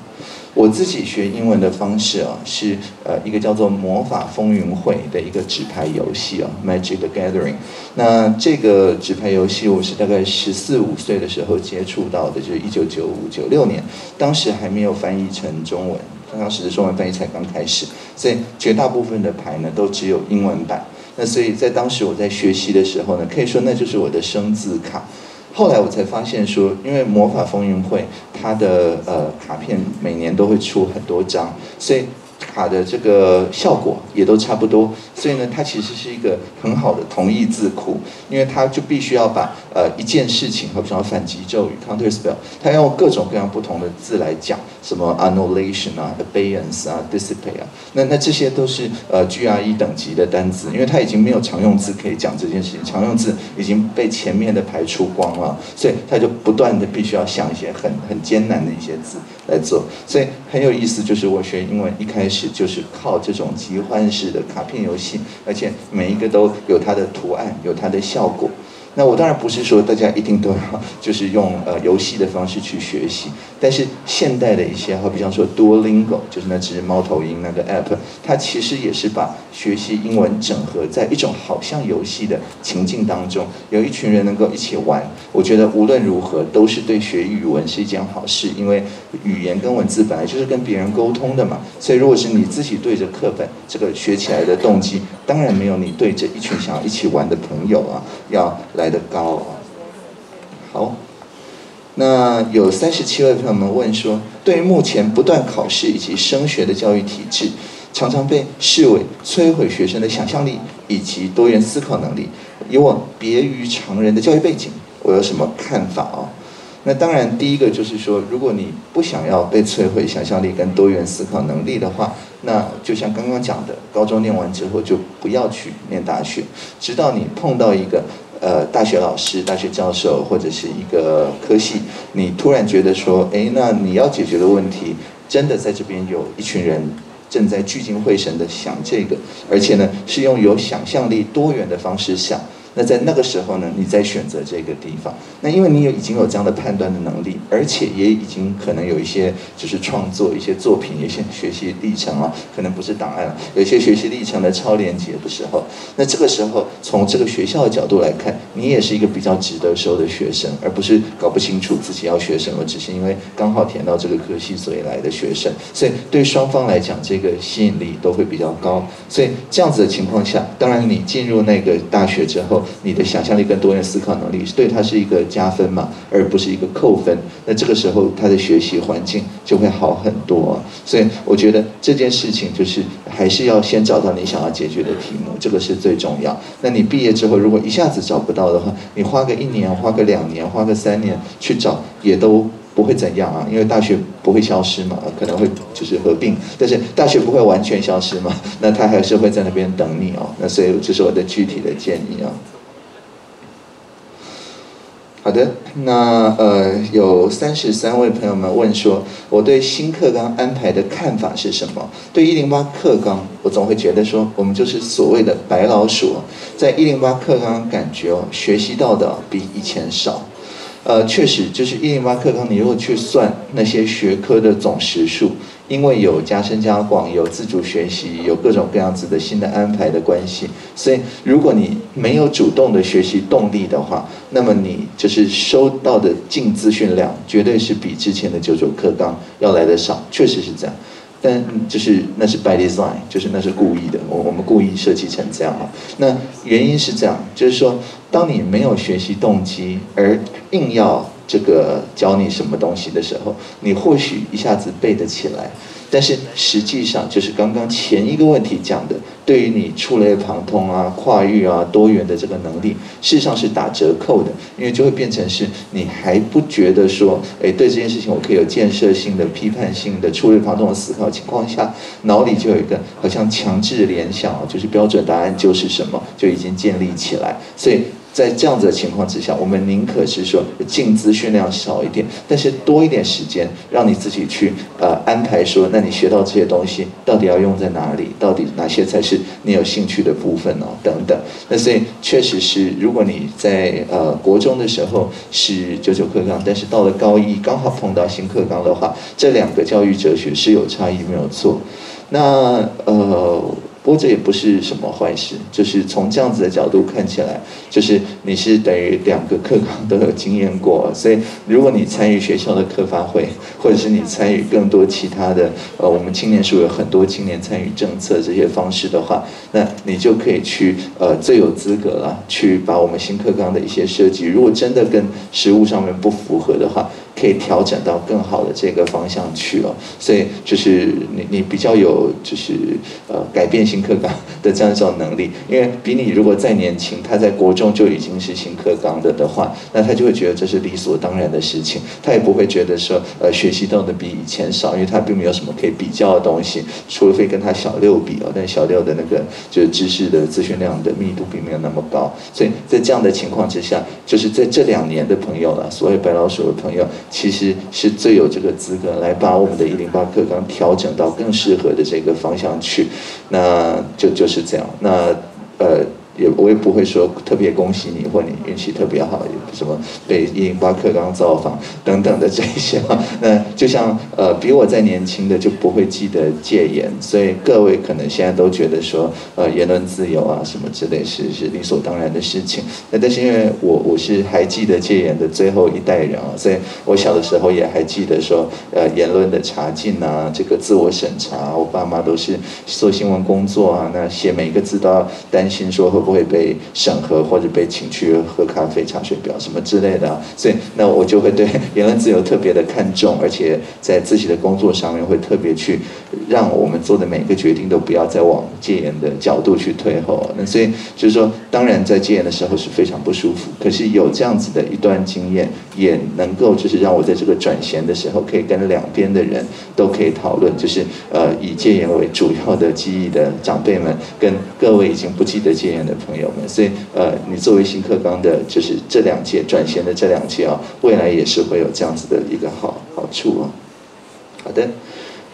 我自己学英文的方式啊，是呃一个叫做魔法风云会的一个纸牌游戏啊，Magic Gathering。那这个纸牌游戏，我是大概十四五岁的时候接触到的，就是一九九五九六年，当时还没有翻译成中文。当时的中文翻译才刚开始，所以绝大部分的牌呢都只有英文版。那所以在当时我在学习的时候呢，可以说那就是我的生字卡。后来我才发现说，因为魔法风云会它的呃卡片每年都会出很多张，所以。卡的这个效果也都差不多，所以呢，它其实是一个很好的同义字库，因为它就必须要把呃一件事情，比方反击咒语 （counter spell），它要用各种各样不同的字来讲，什么 annulation 啊、abeyance 啊、dissipate 啊，那那这些都是呃 GRE 等级的单词，因为它已经没有常用字可以讲这件事情，常用字已经被前面的排除光了，所以它就不断的必须要想一些很很艰难的一些字来做，所以很有意思，就是我学英文一开始。就是靠这种集欢式的卡片游戏，而且每一个都有它的图案，有它的效果。那我当然不是说大家一定都要就是用呃游戏的方式去学习，但是现代的一些，好比方说 Duolingo，就是那只猫头鹰那个 app，它其实也是把学习英文整合在一种好像游戏的情境当中，有一群人能够一起玩。我觉得无论如何都是对学语文是一件好事，因为语言跟文字本来就是跟别人沟通的嘛。所以如果是你自己对着课本，这个学起来的动机，当然没有你对着一群想要一起玩的朋友啊要。来的高啊，好，那有三十七位朋友们问说，对于目前不断考试以及升学的教育体制，常常被视为摧毁学生的想象力以及多元思考能力，以我别于常人的教育背景，我有什么看法啊？那当然，第一个就是说，如果你不想要被摧毁想象力跟多元思考能力的话，那就像刚刚讲的，高中念完之后就不要去念大学，直到你碰到一个。呃，大学老师、大学教授或者是一个科系，你突然觉得说，哎，那你要解决的问题，真的在这边有一群人正在聚精会神的想这个，而且呢，是用有想象力、多元的方式想。那在那个时候呢，你再选择这个地方，那因为你有已经有这样的判断的能力，而且也已经可能有一些就是创作一些作品，一些学习历程啊，可能不是档案了，有些学习历程的超连接的时候，那这个时候从这个学校的角度来看，你也是一个比较值得收的学生，而不是搞不清楚自己要学什么，只是因为刚好填到这个科系所以来的学生，所以对双方来讲，这个吸引力都会比较高。所以这样子的情况下，当然你进入那个大学之后。你的想象力跟多元思考能力对他是一个加分嘛，而不是一个扣分。那这个时候他的学习环境就会好很多。所以我觉得这件事情就是还是要先找到你想要解决的题目，这个是最重要。那你毕业之后如果一下子找不到的话，你花个一年、花个两年、花个三年去找也都。不会怎样啊，因为大学不会消失嘛，可能会就是合并，但是大学不会完全消失嘛，那他还是会在那边等你哦。那所以这是我的具体的建议啊。好的，那呃有三十三位朋友们问说，我对新课纲安排的看法是什么？对一零八课纲，我总会觉得说，我们就是所谓的白老鼠，在一零八课纲感觉哦，学习到的比以前少。呃，确实，就是一零八课纲，你如果去算那些学科的总时数，因为有加深加广，有自主学习，有各种各样子的新的安排的关系，所以如果你没有主动的学习动力的话，那么你就是收到的净资讯量，绝对是比之前的九九课纲要来的少，确实是这样。但就是那是 by design，就是那是故意的，我我们故意设计成这样啊。那原因是这样，就是说，当你没有学习动机，而硬要这个教你什么东西的时候，你或许一下子背得起来。但是实际上，就是刚刚前一个问题讲的，对于你触类旁通啊、跨域啊、多元的这个能力，事实上是打折扣的，因为就会变成是你还不觉得说，哎，对这件事情我可以有建设性的、批判性的、触类旁通的思考情况下，脑里就有一个好像强制联想，就是标准答案就是什么，就已经建立起来，所以。在这样子的情况之下，我们宁可是说净资讯量少一点，但是多一点时间，让你自己去呃安排说，那你学到这些东西到底要用在哪里？到底哪些才是你有兴趣的部分呢？等等。那所以确实是，如果你在呃国中的时候是九九课纲，但是到了高一刚好碰到新课纲的话，这两个教育哲学是有差异，没有错。那呃。不过这也不是什么坏事，就是从这样子的角度看起来，就是你是等于两个课纲都有经验过，所以如果你参与学校的课发会，或者是你参与更多其他的，呃，我们青年署有很多青年参与政策这些方式的话，那你就可以去呃最有资格了，去把我们新课纲的一些设计，如果真的跟实物上面不符合的话。可以调整到更好的这个方向去了，所以就是你你比较有就是呃改变新课纲的这样一种能力，因为比你如果再年轻，他在国中就已经是新课纲的的话，那他就会觉得这是理所当然的事情，他也不会觉得说呃学习到的比以前少，因为他并没有什么可以比较的东西，除非跟他小六比哦，但小六的那个就是知识的资讯量的密度并没有那么高，所以在这样的情况之下，就是在这两年的朋友了，所谓白老鼠的朋友。其实是最有这个资格来把我们的一零八课纲调整到更适合的这个方向去，那就就是这样。那呃。也我也不会说特别恭喜你或你运气特别好，什么被一零八课纲造访等等的这些啊，那就像呃比我再年轻的就不会记得戒严，所以各位可能现在都觉得说呃言论自由啊什么之类是是理所当然的事情，那但是因为我我是还记得戒严的最后一代人啊，所以我小的时候也还记得说呃言论的查禁啊，这个自我审查，我爸妈都是做新闻工作啊，那写每一个字都要担心说会。不会被审核或者被请去喝咖啡、查水表什么之类的，所以那我就会对言论自由特别的看重，而且在自己的工作上面会特别去让我们做的每个决定都不要再往戒严的角度去退后。那所以就是说，当然在戒严的时候是非常不舒服，可是有这样子的一段经验，也能够就是让我在这个转衔的时候，可以跟两边的人都可以讨论，就是呃以戒严为主要的记忆的长辈们，跟各位已经不记得戒严的。朋友们，所以呃，你作为新课纲的，就是这两届转衔的这两届啊，未来也是会有这样子的一个好好处啊。好的，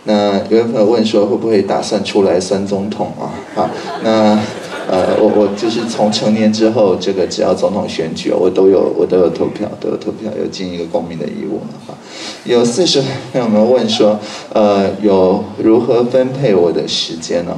那有位朋友问说，会不会打算出来算总统啊？好，那呃，我我就是从成年之后，这个只要总统选举，我都有我都有投票，都有投票，有尽一个公民的义务啊。有四十朋友们问说，呃，有如何分配我的时间呢？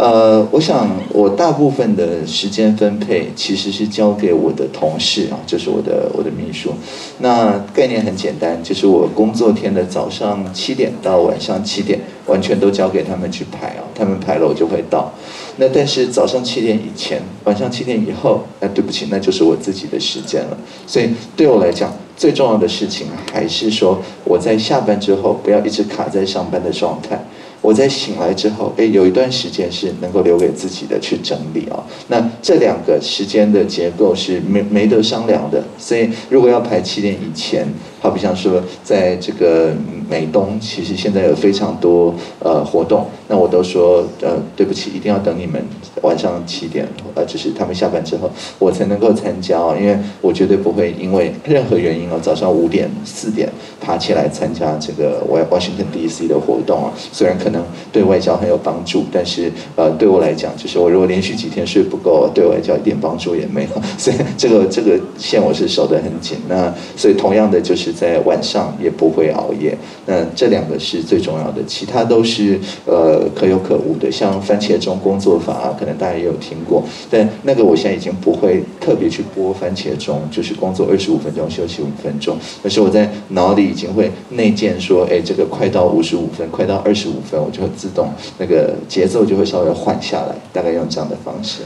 呃，我想我大部分的时间分配其实是交给我的同事啊，就是我的我的秘书。那概念很简单，就是我工作天的早上七点到晚上七点，完全都交给他们去排啊，他们排了我就会到。那但是早上七点以前，晚上七点以后，那对不起，那就是我自己的时间了。所以对我来讲，最重要的事情还是说我在下班之后不要一直卡在上班的状态。我在醒来之后，诶，有一段时间是能够留给自己的去整理哦。那这两个时间的结构是没没得商量的。所以如果要排七点以前，好比像说在这个美东，其实现在有非常多呃活动，那我都说呃对不起，一定要等你们晚上七点，呃就是他们下班之后，我才能够参加哦，因为我绝对不会因为任何原因哦，早上五点四点爬起来参加这个 Washington D.C. 的活动啊，虽然可能对外交很有帮助，但是呃对我来讲，就是我如果连续几天睡不够，对外交一点帮助也没有，所以这个这个线我是守得很紧。那所以同样的就是。在晚上也不会熬夜，那这两个是最重要的，其他都是呃可有可无的。像番茄钟工作法，可能大家也有听过，但那个我现在已经不会特别去播番茄钟，就是工作二十五分钟休息五分钟。可是我在脑里已经会内建说，哎，这个快到五十五分，快到二十五分，我就会自动那个节奏就会稍微缓下来，大概用这样的方式。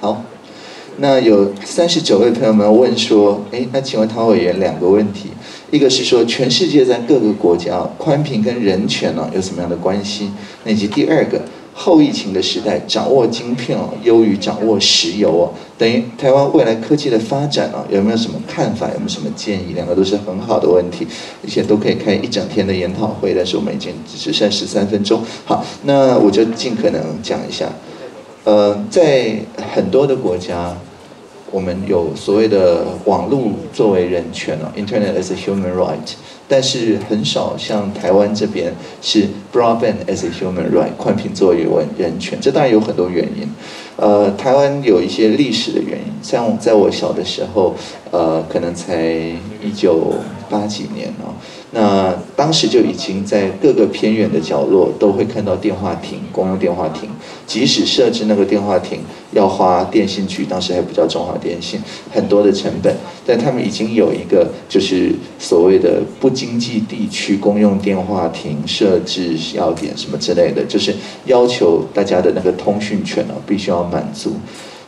好。那有三十九位朋友们问说，哎，那请问陶委员两个问题，一个是说全世界在各个国家宽屏跟人权呢有什么样的关系？以及第二个后疫情的时代，掌握晶片哦优于掌握石油哦，等于台湾未来科技的发展哦有没有什么看法？有没有什么建议？两个都是很好的问题，而且都可以开一整天的研讨会，但是我们已经只剩十三分钟，好，那我就尽可能讲一下，呃，在很多的国家。我们有所谓的网络作为人权哦，Internet as a human right，但是很少像台湾这边是 Broadband as a human right，宽频作为人人权，这当然有很多原因。呃，台湾有一些历史的原因，像在我小的时候，呃，可能才一九八几年哦。那当时就已经在各个偏远的角落都会看到电话亭，公用电话亭。即使设置那个电话亭要花电信局，当时还不叫中华电信，很多的成本，但他们已经有一个就是所谓的不经济地区公用电话亭设置要点什么之类的，就是要求大家的那个通讯权呢必须要满足。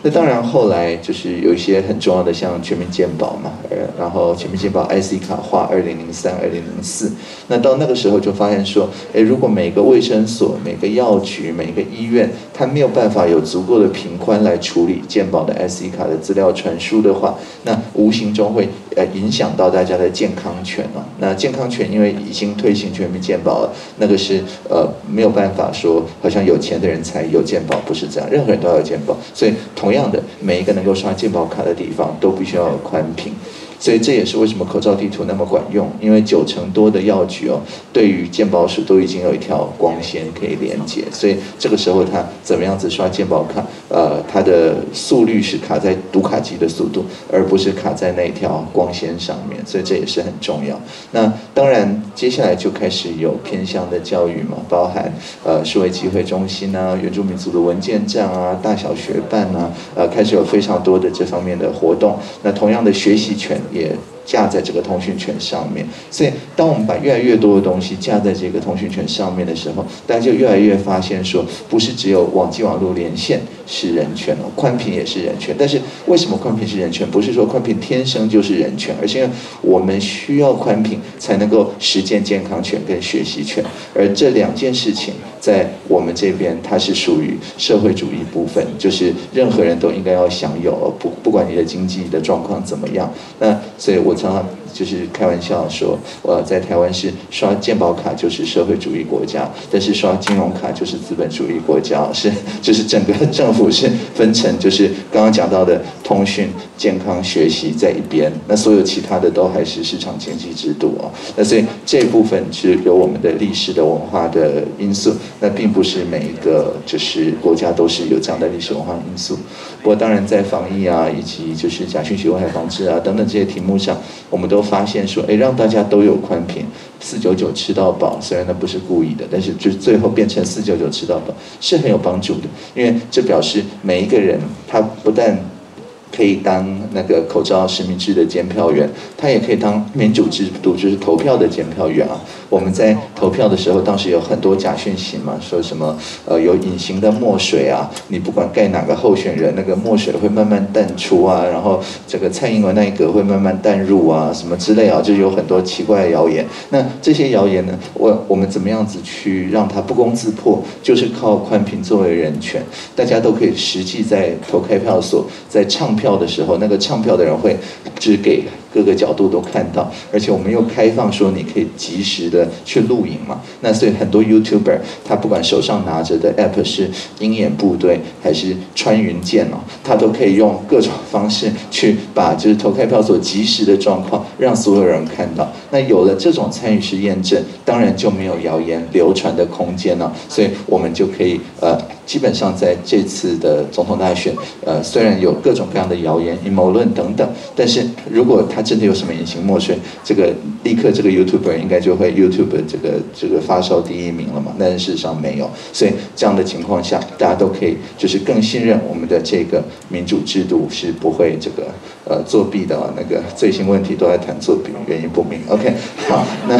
那当然，后来就是有一些很重要的，像全民健保嘛，呃，然后全民健保 IC 卡化二零零三、二零零四，那到那个时候就发现说，诶，如果每个卫生所、每个药局、每个医院，它没有办法有足够的频宽来处理健保的 IC 卡的资料传输的话，那无形中会呃影响到大家的健康权哦。那健康权因为已经推行全民健保了，那个是呃没有办法说，好像有钱的人才有健保，不是这样，任何人都要有健保，所以同。同样的，每一个能够刷健保卡的地方都必须要有宽屏。所以这也是为什么口罩地图那么管用，因为九成多的药局哦，对于健保署都已经有一条光纤可以连接，所以这个时候它怎么样子刷健保卡，呃，它的速率是卡在读卡机的速度，而不是卡在那条光纤上面，所以这也是很重要。那当然，接下来就开始有偏向的教育嘛，包含呃数位机会中心啊，原住民族的文件站啊，大小学办啊，呃，开始有非常多的这方面的活动。那同样的学习权。也架在这个通讯权上面，所以当我们把越来越多的东西架在这个通讯权上面的时候，大家就越来越发现说，不是只有网际网络连线是人权哦，宽频也是人权。但是为什么宽频是人权？不是说宽频天生就是人权，而是因为我们需要宽频才能够实践健康权跟学习权，而这两件事情在我们这边它是属于社会主义部分，就是任何人都应该要享有，不不管你的经济的状况怎么样。那所以我常常就是开玩笑说，我在台湾是刷健保卡就是社会主义国家，但是刷金融卡就是资本主义国家，是就是整个政府是分成就是刚刚讲到的通讯、健康、学习在一边，那所有其他的都还是市场经济制度啊。那所以这部分是有我们的历史的文化的因素，那并不是每一个就是国家都是有这样的历史文化因素。不过当然在防疫啊，以及就是假讯息危害防治啊等等这些题目上，我们都。发现说，哎，让大家都有宽频，四九九吃到饱，虽然那不是故意的，但是就最后变成四九九吃到饱是很有帮助的，因为这表示每一个人他不但可以当那个口罩实名制的监票员，他也可以当民主制度就是投票的监票员啊。我们在投票的时候，当时有很多假讯息嘛，说什么呃有隐形的墨水啊，你不管盖哪个候选人，那个墨水会慢慢淡出啊，然后这个蔡英文那一格会慢慢淡入啊，什么之类啊，就有很多奇怪的谣言。那这些谣言呢，我我们怎么样子去让它不攻自破？就是靠宽屏作为人权，大家都可以实际在投开票所，在唱票的时候，那个唱票的人会只给。各个角度都看到，而且我们又开放说你可以及时的去录影嘛。那所以很多 YouTuber 他不管手上拿着的 App 是鹰眼部队还是穿云箭哦，他都可以用各种方式去把就是投开票所及时的状况让所有人看到。那有了这种参与式验证，当然就没有谣言流传的空间了。所以我们就可以呃。基本上在这次的总统大选，呃，虽然有各种各样的谣言、阴谋论等等，但是如果他真的有什么隐形墨水，这个立刻这个 YouTuber 应该就会 YouTube 这个这个发烧第一名了嘛？但事实上没有，所以这样的情况下，大家都可以就是更信任我们的这个民主制度是不会这个呃作弊的。那个最新问题都在谈作弊，原因不明。OK，好，那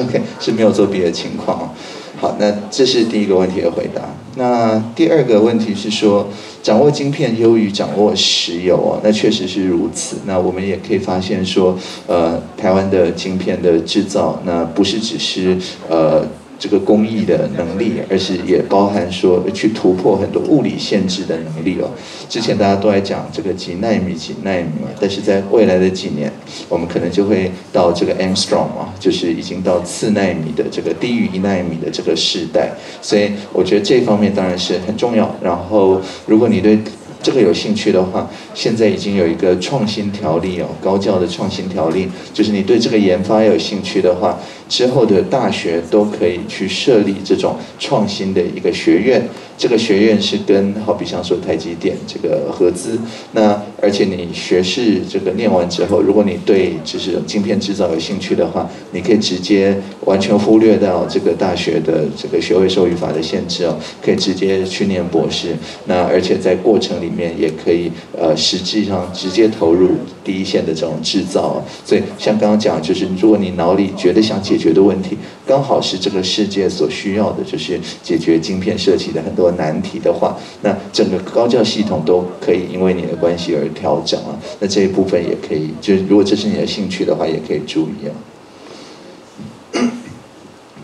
OK 是没有作弊的情况。好，那这是第一个问题的回答。那第二个问题是说，掌握晶片优于掌握石油哦，那确实是如此。那我们也可以发现说，呃，台湾的晶片的制造，那不是只是呃。这个工艺的能力，而是也包含说去突破很多物理限制的能力哦。之前大家都在讲这个几纳米、几纳米，但是在未来的几年，我们可能就会到这个 Armstrong 啊，就是已经到次纳米的这个低于一纳米的这个时代。所以我觉得这方面当然是很重要。然后，如果你对这个有兴趣的话，现在已经有一个创新条例哦，高教的创新条例，就是你对这个研发有兴趣的话。之后的大学都可以去设立这种创新的一个学院，这个学院是跟好比像说台积电这个合资，那而且你学士这个念完之后，如果你对就是晶片制造有兴趣的话，你可以直接完全忽略掉这个大学的这个学位授予法的限制哦，可以直接去念博士，那而且在过程里面也可以呃实际上直接投入第一线的这种制造，所以像刚刚讲就是如果你脑里觉得想解的问题，刚好是这个世界所需要的，就是解决晶片设计的很多难题的话，那整个高教系统都可以因为你的关系而调整啊。那这一部分也可以，就如果这是你的兴趣的话，也可以注意啊。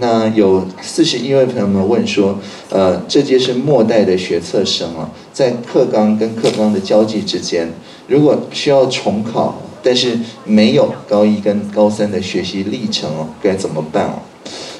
那有四十一位朋友们问说，呃，这届是末代的学测生啊，在课纲跟课纲的交际之间，如果需要重考。但是没有高一跟高三的学习历程哦，该怎么办哦？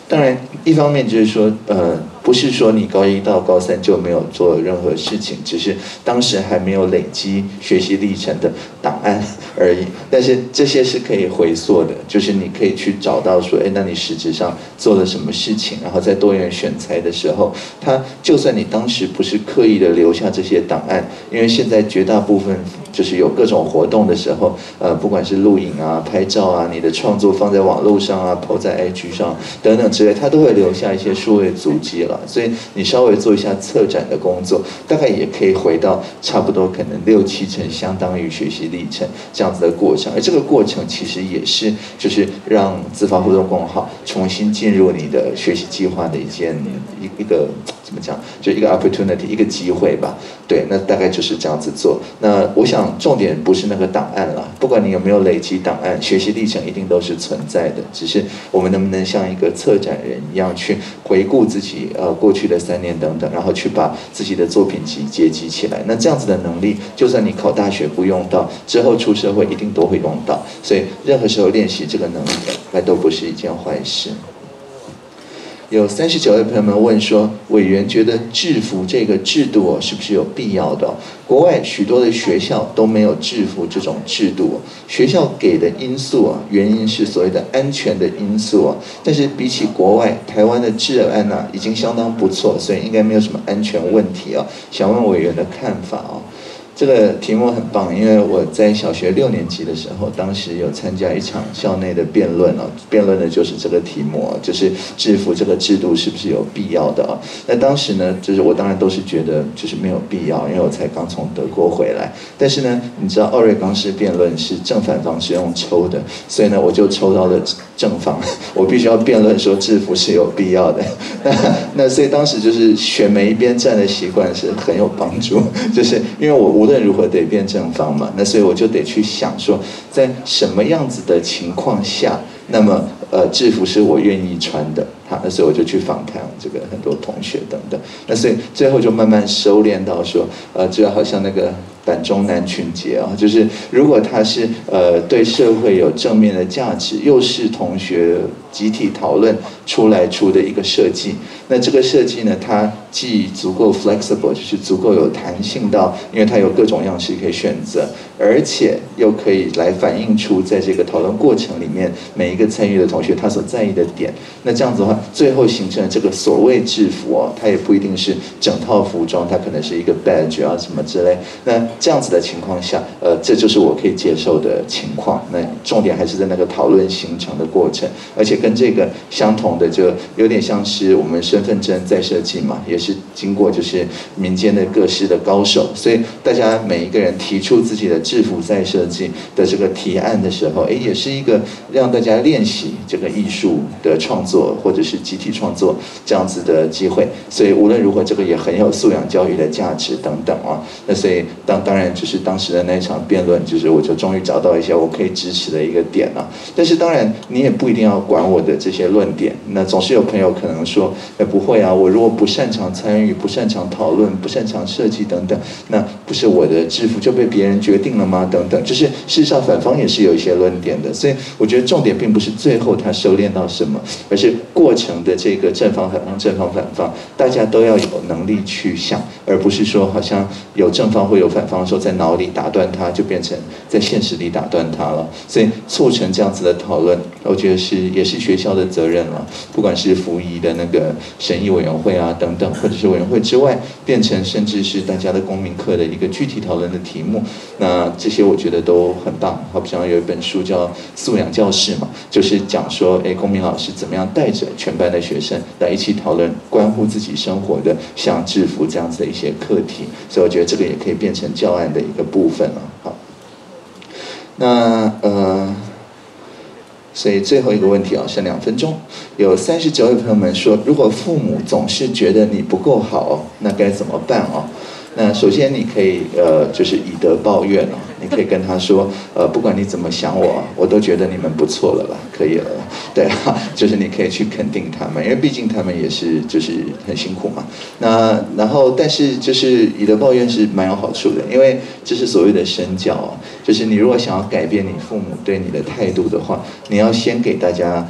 当然，一方面就是说，呃。不是说你高一到高三就没有做任何事情，只是当时还没有累积学习历程的档案 而已。但是这些是可以回溯的，就是你可以去找到说，哎，那你实质上做了什么事情？然后在多元选材的时候，他就算你当时不是刻意的留下这些档案，因为现在绝大部分就是有各种活动的时候，呃，不管是录影啊、拍照啊，你的创作放在网络上啊、投在 IG 上等等之类，他都会留下一些数位足迹了。所以你稍微做一下策展的工作，大概也可以回到差不多可能六七成，相当于学习历程这样子的过程。而这个过程其实也是就是让自发互动更好，重新进入你的学习计划的一件一一个怎么讲，就一个 opportunity 一个机会吧。对，那大概就是这样子做。那我想重点不是那个档案了，不管你有没有累积档案，学习历程一定都是存在的。只是我们能不能像一个策展人一样去回顾自己呃。过去的三年等等，然后去把自己的作品集结集起来。那这样子的能力，就算你考大学不用到，之后出社会一定都会用到。所以任何时候练习这个能力，那都不是一件坏事。有三十九位朋友们问说，委员觉得制服这个制度哦是不是有必要的？国外许多的学校都没有制服这种制度，学校给的因素啊，原因是所谓的安全的因素啊。但是比起国外，台湾的治安呐已经相当不错，所以应该没有什么安全问题啊。想问委员的看法啊？这个题目很棒，因为我在小学六年级的时候，当时有参加一场校内的辩论哦，辩论的就是这个题目，就是制服这个制度是不是有必要的啊？那当时呢，就是我当然都是觉得就是没有必要，因为我才刚从德国回来。但是呢，你知道奥瑞冈式辩论是正反方是用抽的，所以呢，我就抽到了正方，我必须要辩论说制服是有必要的。那那所以当时就是选每一边站的习惯是很有帮助，就是因为我无无论如何得辩正方嘛，那所以我就得去想说，在什么样子的情况下，那么呃制服是我愿意穿的，好，那所以我就去访谈这个很多同学等等，那所以最后就慢慢收敛到说，呃，就好像那个板中男群节啊，就是如果他是呃对社会有正面的价值，又是同学集体讨论出来出的一个设计，那这个设计呢，它既足够 flexible，就是足够有弹性到，因为它有各种样式可以选择，而且又可以来反映出在这个讨论过程里面每一个参与的同学他所在意的点。那这样子的话，最后形成这个所谓制服哦，它也不一定是整套服装，它可能是一个 badge 啊什么之类。那这样子的情况下，呃，这就是我可以接受的情况。那重点还是在那个讨论形成的过程，而且跟这个相同的，就有点像是我们身份证再设计嘛，也是经过就是民间的各式的高手，所以大家每一个人提出自己的制服再设计的这个提案的时候，诶，也是一个让大家练习这个艺术的创作或者是是集体创作这样子的机会。所以无论如何，这个也很有素养教育的价值等等啊。那所以当当然就是当时的那一场辩论，就是我就终于找到一些我可以支持的一个点了。但是当然你也不一定要管我的这些论点。那总是有朋友可能说，哎，不会啊，我如果不擅长参与、不擅长讨论、不擅长设计等等，那不是我的制服就被别人决定了吗？等等，就是事实上反方也是有一些论点的。所以我觉得重点并不是最后他收敛到什么，而是过成的这个正方、反方、正方、反方，大家都要有能力去想，而不是说好像有正方或有反方的时候，在脑里打断它，就变成在现实里打断它了。所以促成这样子的讨论，我觉得是也是学校的责任了。不管是服役的那个审议委员会啊等等，或者是委员会之外，变成甚至是大家的公民课的一个具体讨论的题目，那这些我觉得都很棒。好比像有一本书叫《素养教室》嘛，就是讲说，哎，公民老师怎么样带着全班的学生来一起讨论关乎自己生活的像制服这样子的一些课题，所以我觉得这个也可以变成教案的一个部分了。好，那呃。所以最后一个问题啊，剩两分钟。有三十九位朋友们说，如果父母总是觉得你不够好，那该怎么办哦？那首先你可以呃，就是以德报怨哦，你可以跟他说，呃，不管你怎么想我，我都觉得你们不错了啦，可以了，对啊，就是你可以去肯定他们，因为毕竟他们也是就是很辛苦嘛。那然后，但是就是以德报怨是蛮有好处的，因为这是所谓的身教，就是你如果想要改变你父母对你的态度的话，你要先给大家。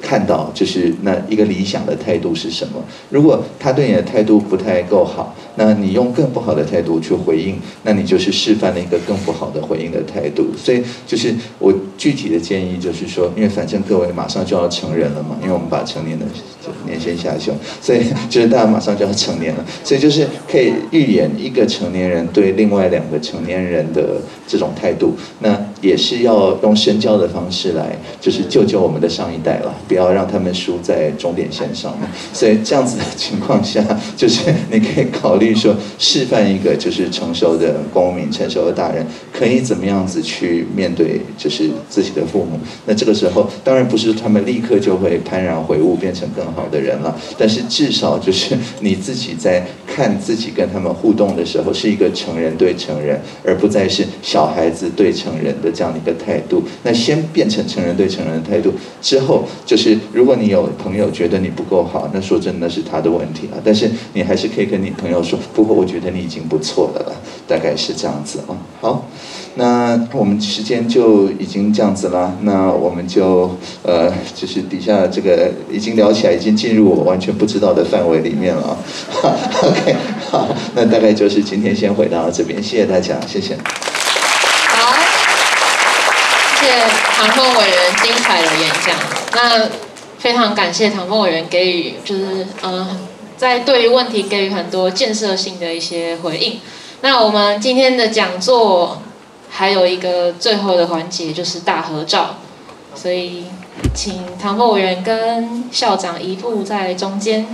看到就是那一个理想的态度是什么？如果他对你的态度不太够好，那你用更不好的态度去回应，那你就是示范了一个更不好的回应的态度。所以就是我具体的建议就是说，因为反正各位马上就要成人了嘛，因为我们把成年的年限下修，所以就是大家马上就要成年了，所以就是可以预演一个成年人对另外两个成年人的这种态度，那也是要用深交的方式来，就是救救我们的上一代了。不要让他们输在终点线上面，所以这样子的情况下，就是你可以考虑说，示范一个就是成熟的公民、成熟的大人，可以怎么样子去面对就是自己的父母。那这个时候，当然不是他们立刻就会幡然悔悟，变成更好的人了，但是至少就是你自己在看自己跟他们互动的时候，是一个成人对成人，而不再是小孩子对成人的这样的一个态度。那先变成成人对成人的态度之后。就是如果你有朋友觉得你不够好，那说真的是他的问题了。但是你还是可以跟你朋友说，不过我觉得你已经不错的了，大概是这样子啊。好，那我们时间就已经这样子了，那我们就呃，就是底下这个已经聊起来，已经进入我完全不知道的范围里面了。OK，好，那大概就是今天先回到这边，谢谢大家，谢谢。谢谢唐峰委员精彩的演讲。那非常感谢唐峰委员给予，就是嗯，在对于问题给予很多建设性的一些回应。那我们今天的讲座还有一个最后的环节，就是大合照，所以请唐凤委员跟校长移步在中间，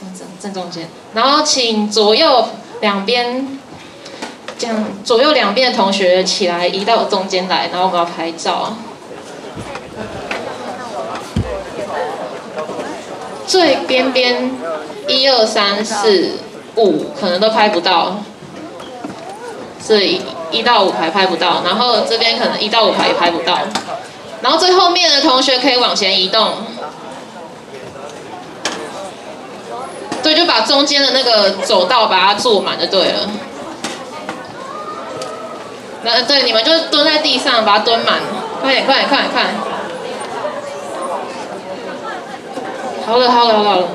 正正正中间，然后请左右两边，这样左右两边的同学起来移到中间来，然后我们要拍照。最边边一二三四五可能都拍不到，所以一到五排拍不到，然后这边可能一到五排也拍不到，然后最后面的同学可以往前移动，对，就把中间的那个走道把它坐满就对了。那对，你们就蹲在地上把它蹲满，快点，快点，快点，快点。好了好了好了，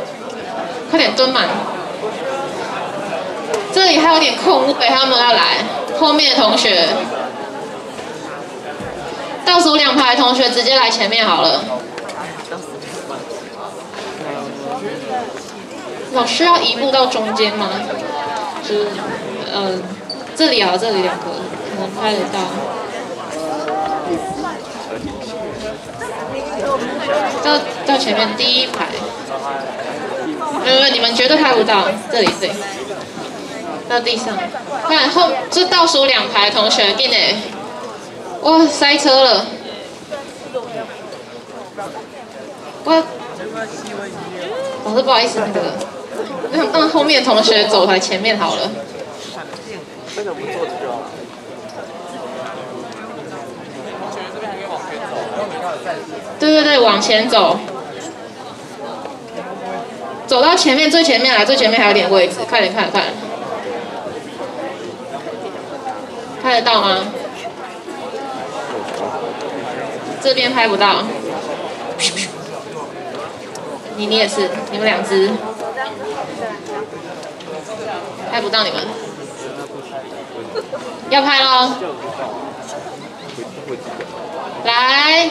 快点蹲满。这里还有点空位，他们要来。后面的同学，倒数两排同学直接来前面好了。老师要移步到中间吗？就是呃，这里啊，这里两个能拍得到。到到前面第一排，没有没有，你们绝对拍不到，这里对，到地上，看后这倒数两排同学，进来，哇塞车了，哇，老师不好意思那个，让让后面同学走来前面好了。对对对，往前走，走到前面最前面来，最前面还有点位置，快点看看，拍得到吗？这边拍不到，你你也是，你们两只。拍不到你们，要拍喽，来。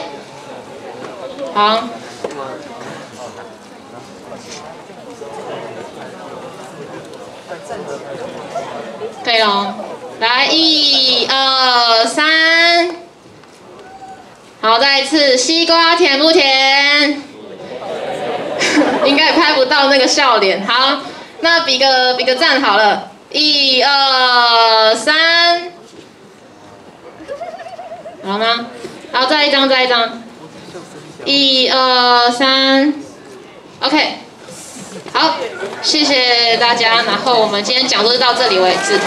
好，可以喽，来一二三，好，再一次，西瓜甜不甜？应该也拍不到那个笑脸。好，那比个比个赞好了，一二三，好吗？好，再一张，再一张。一二三，OK，好，谢谢大家。然后我们今天讲座就到这里为止。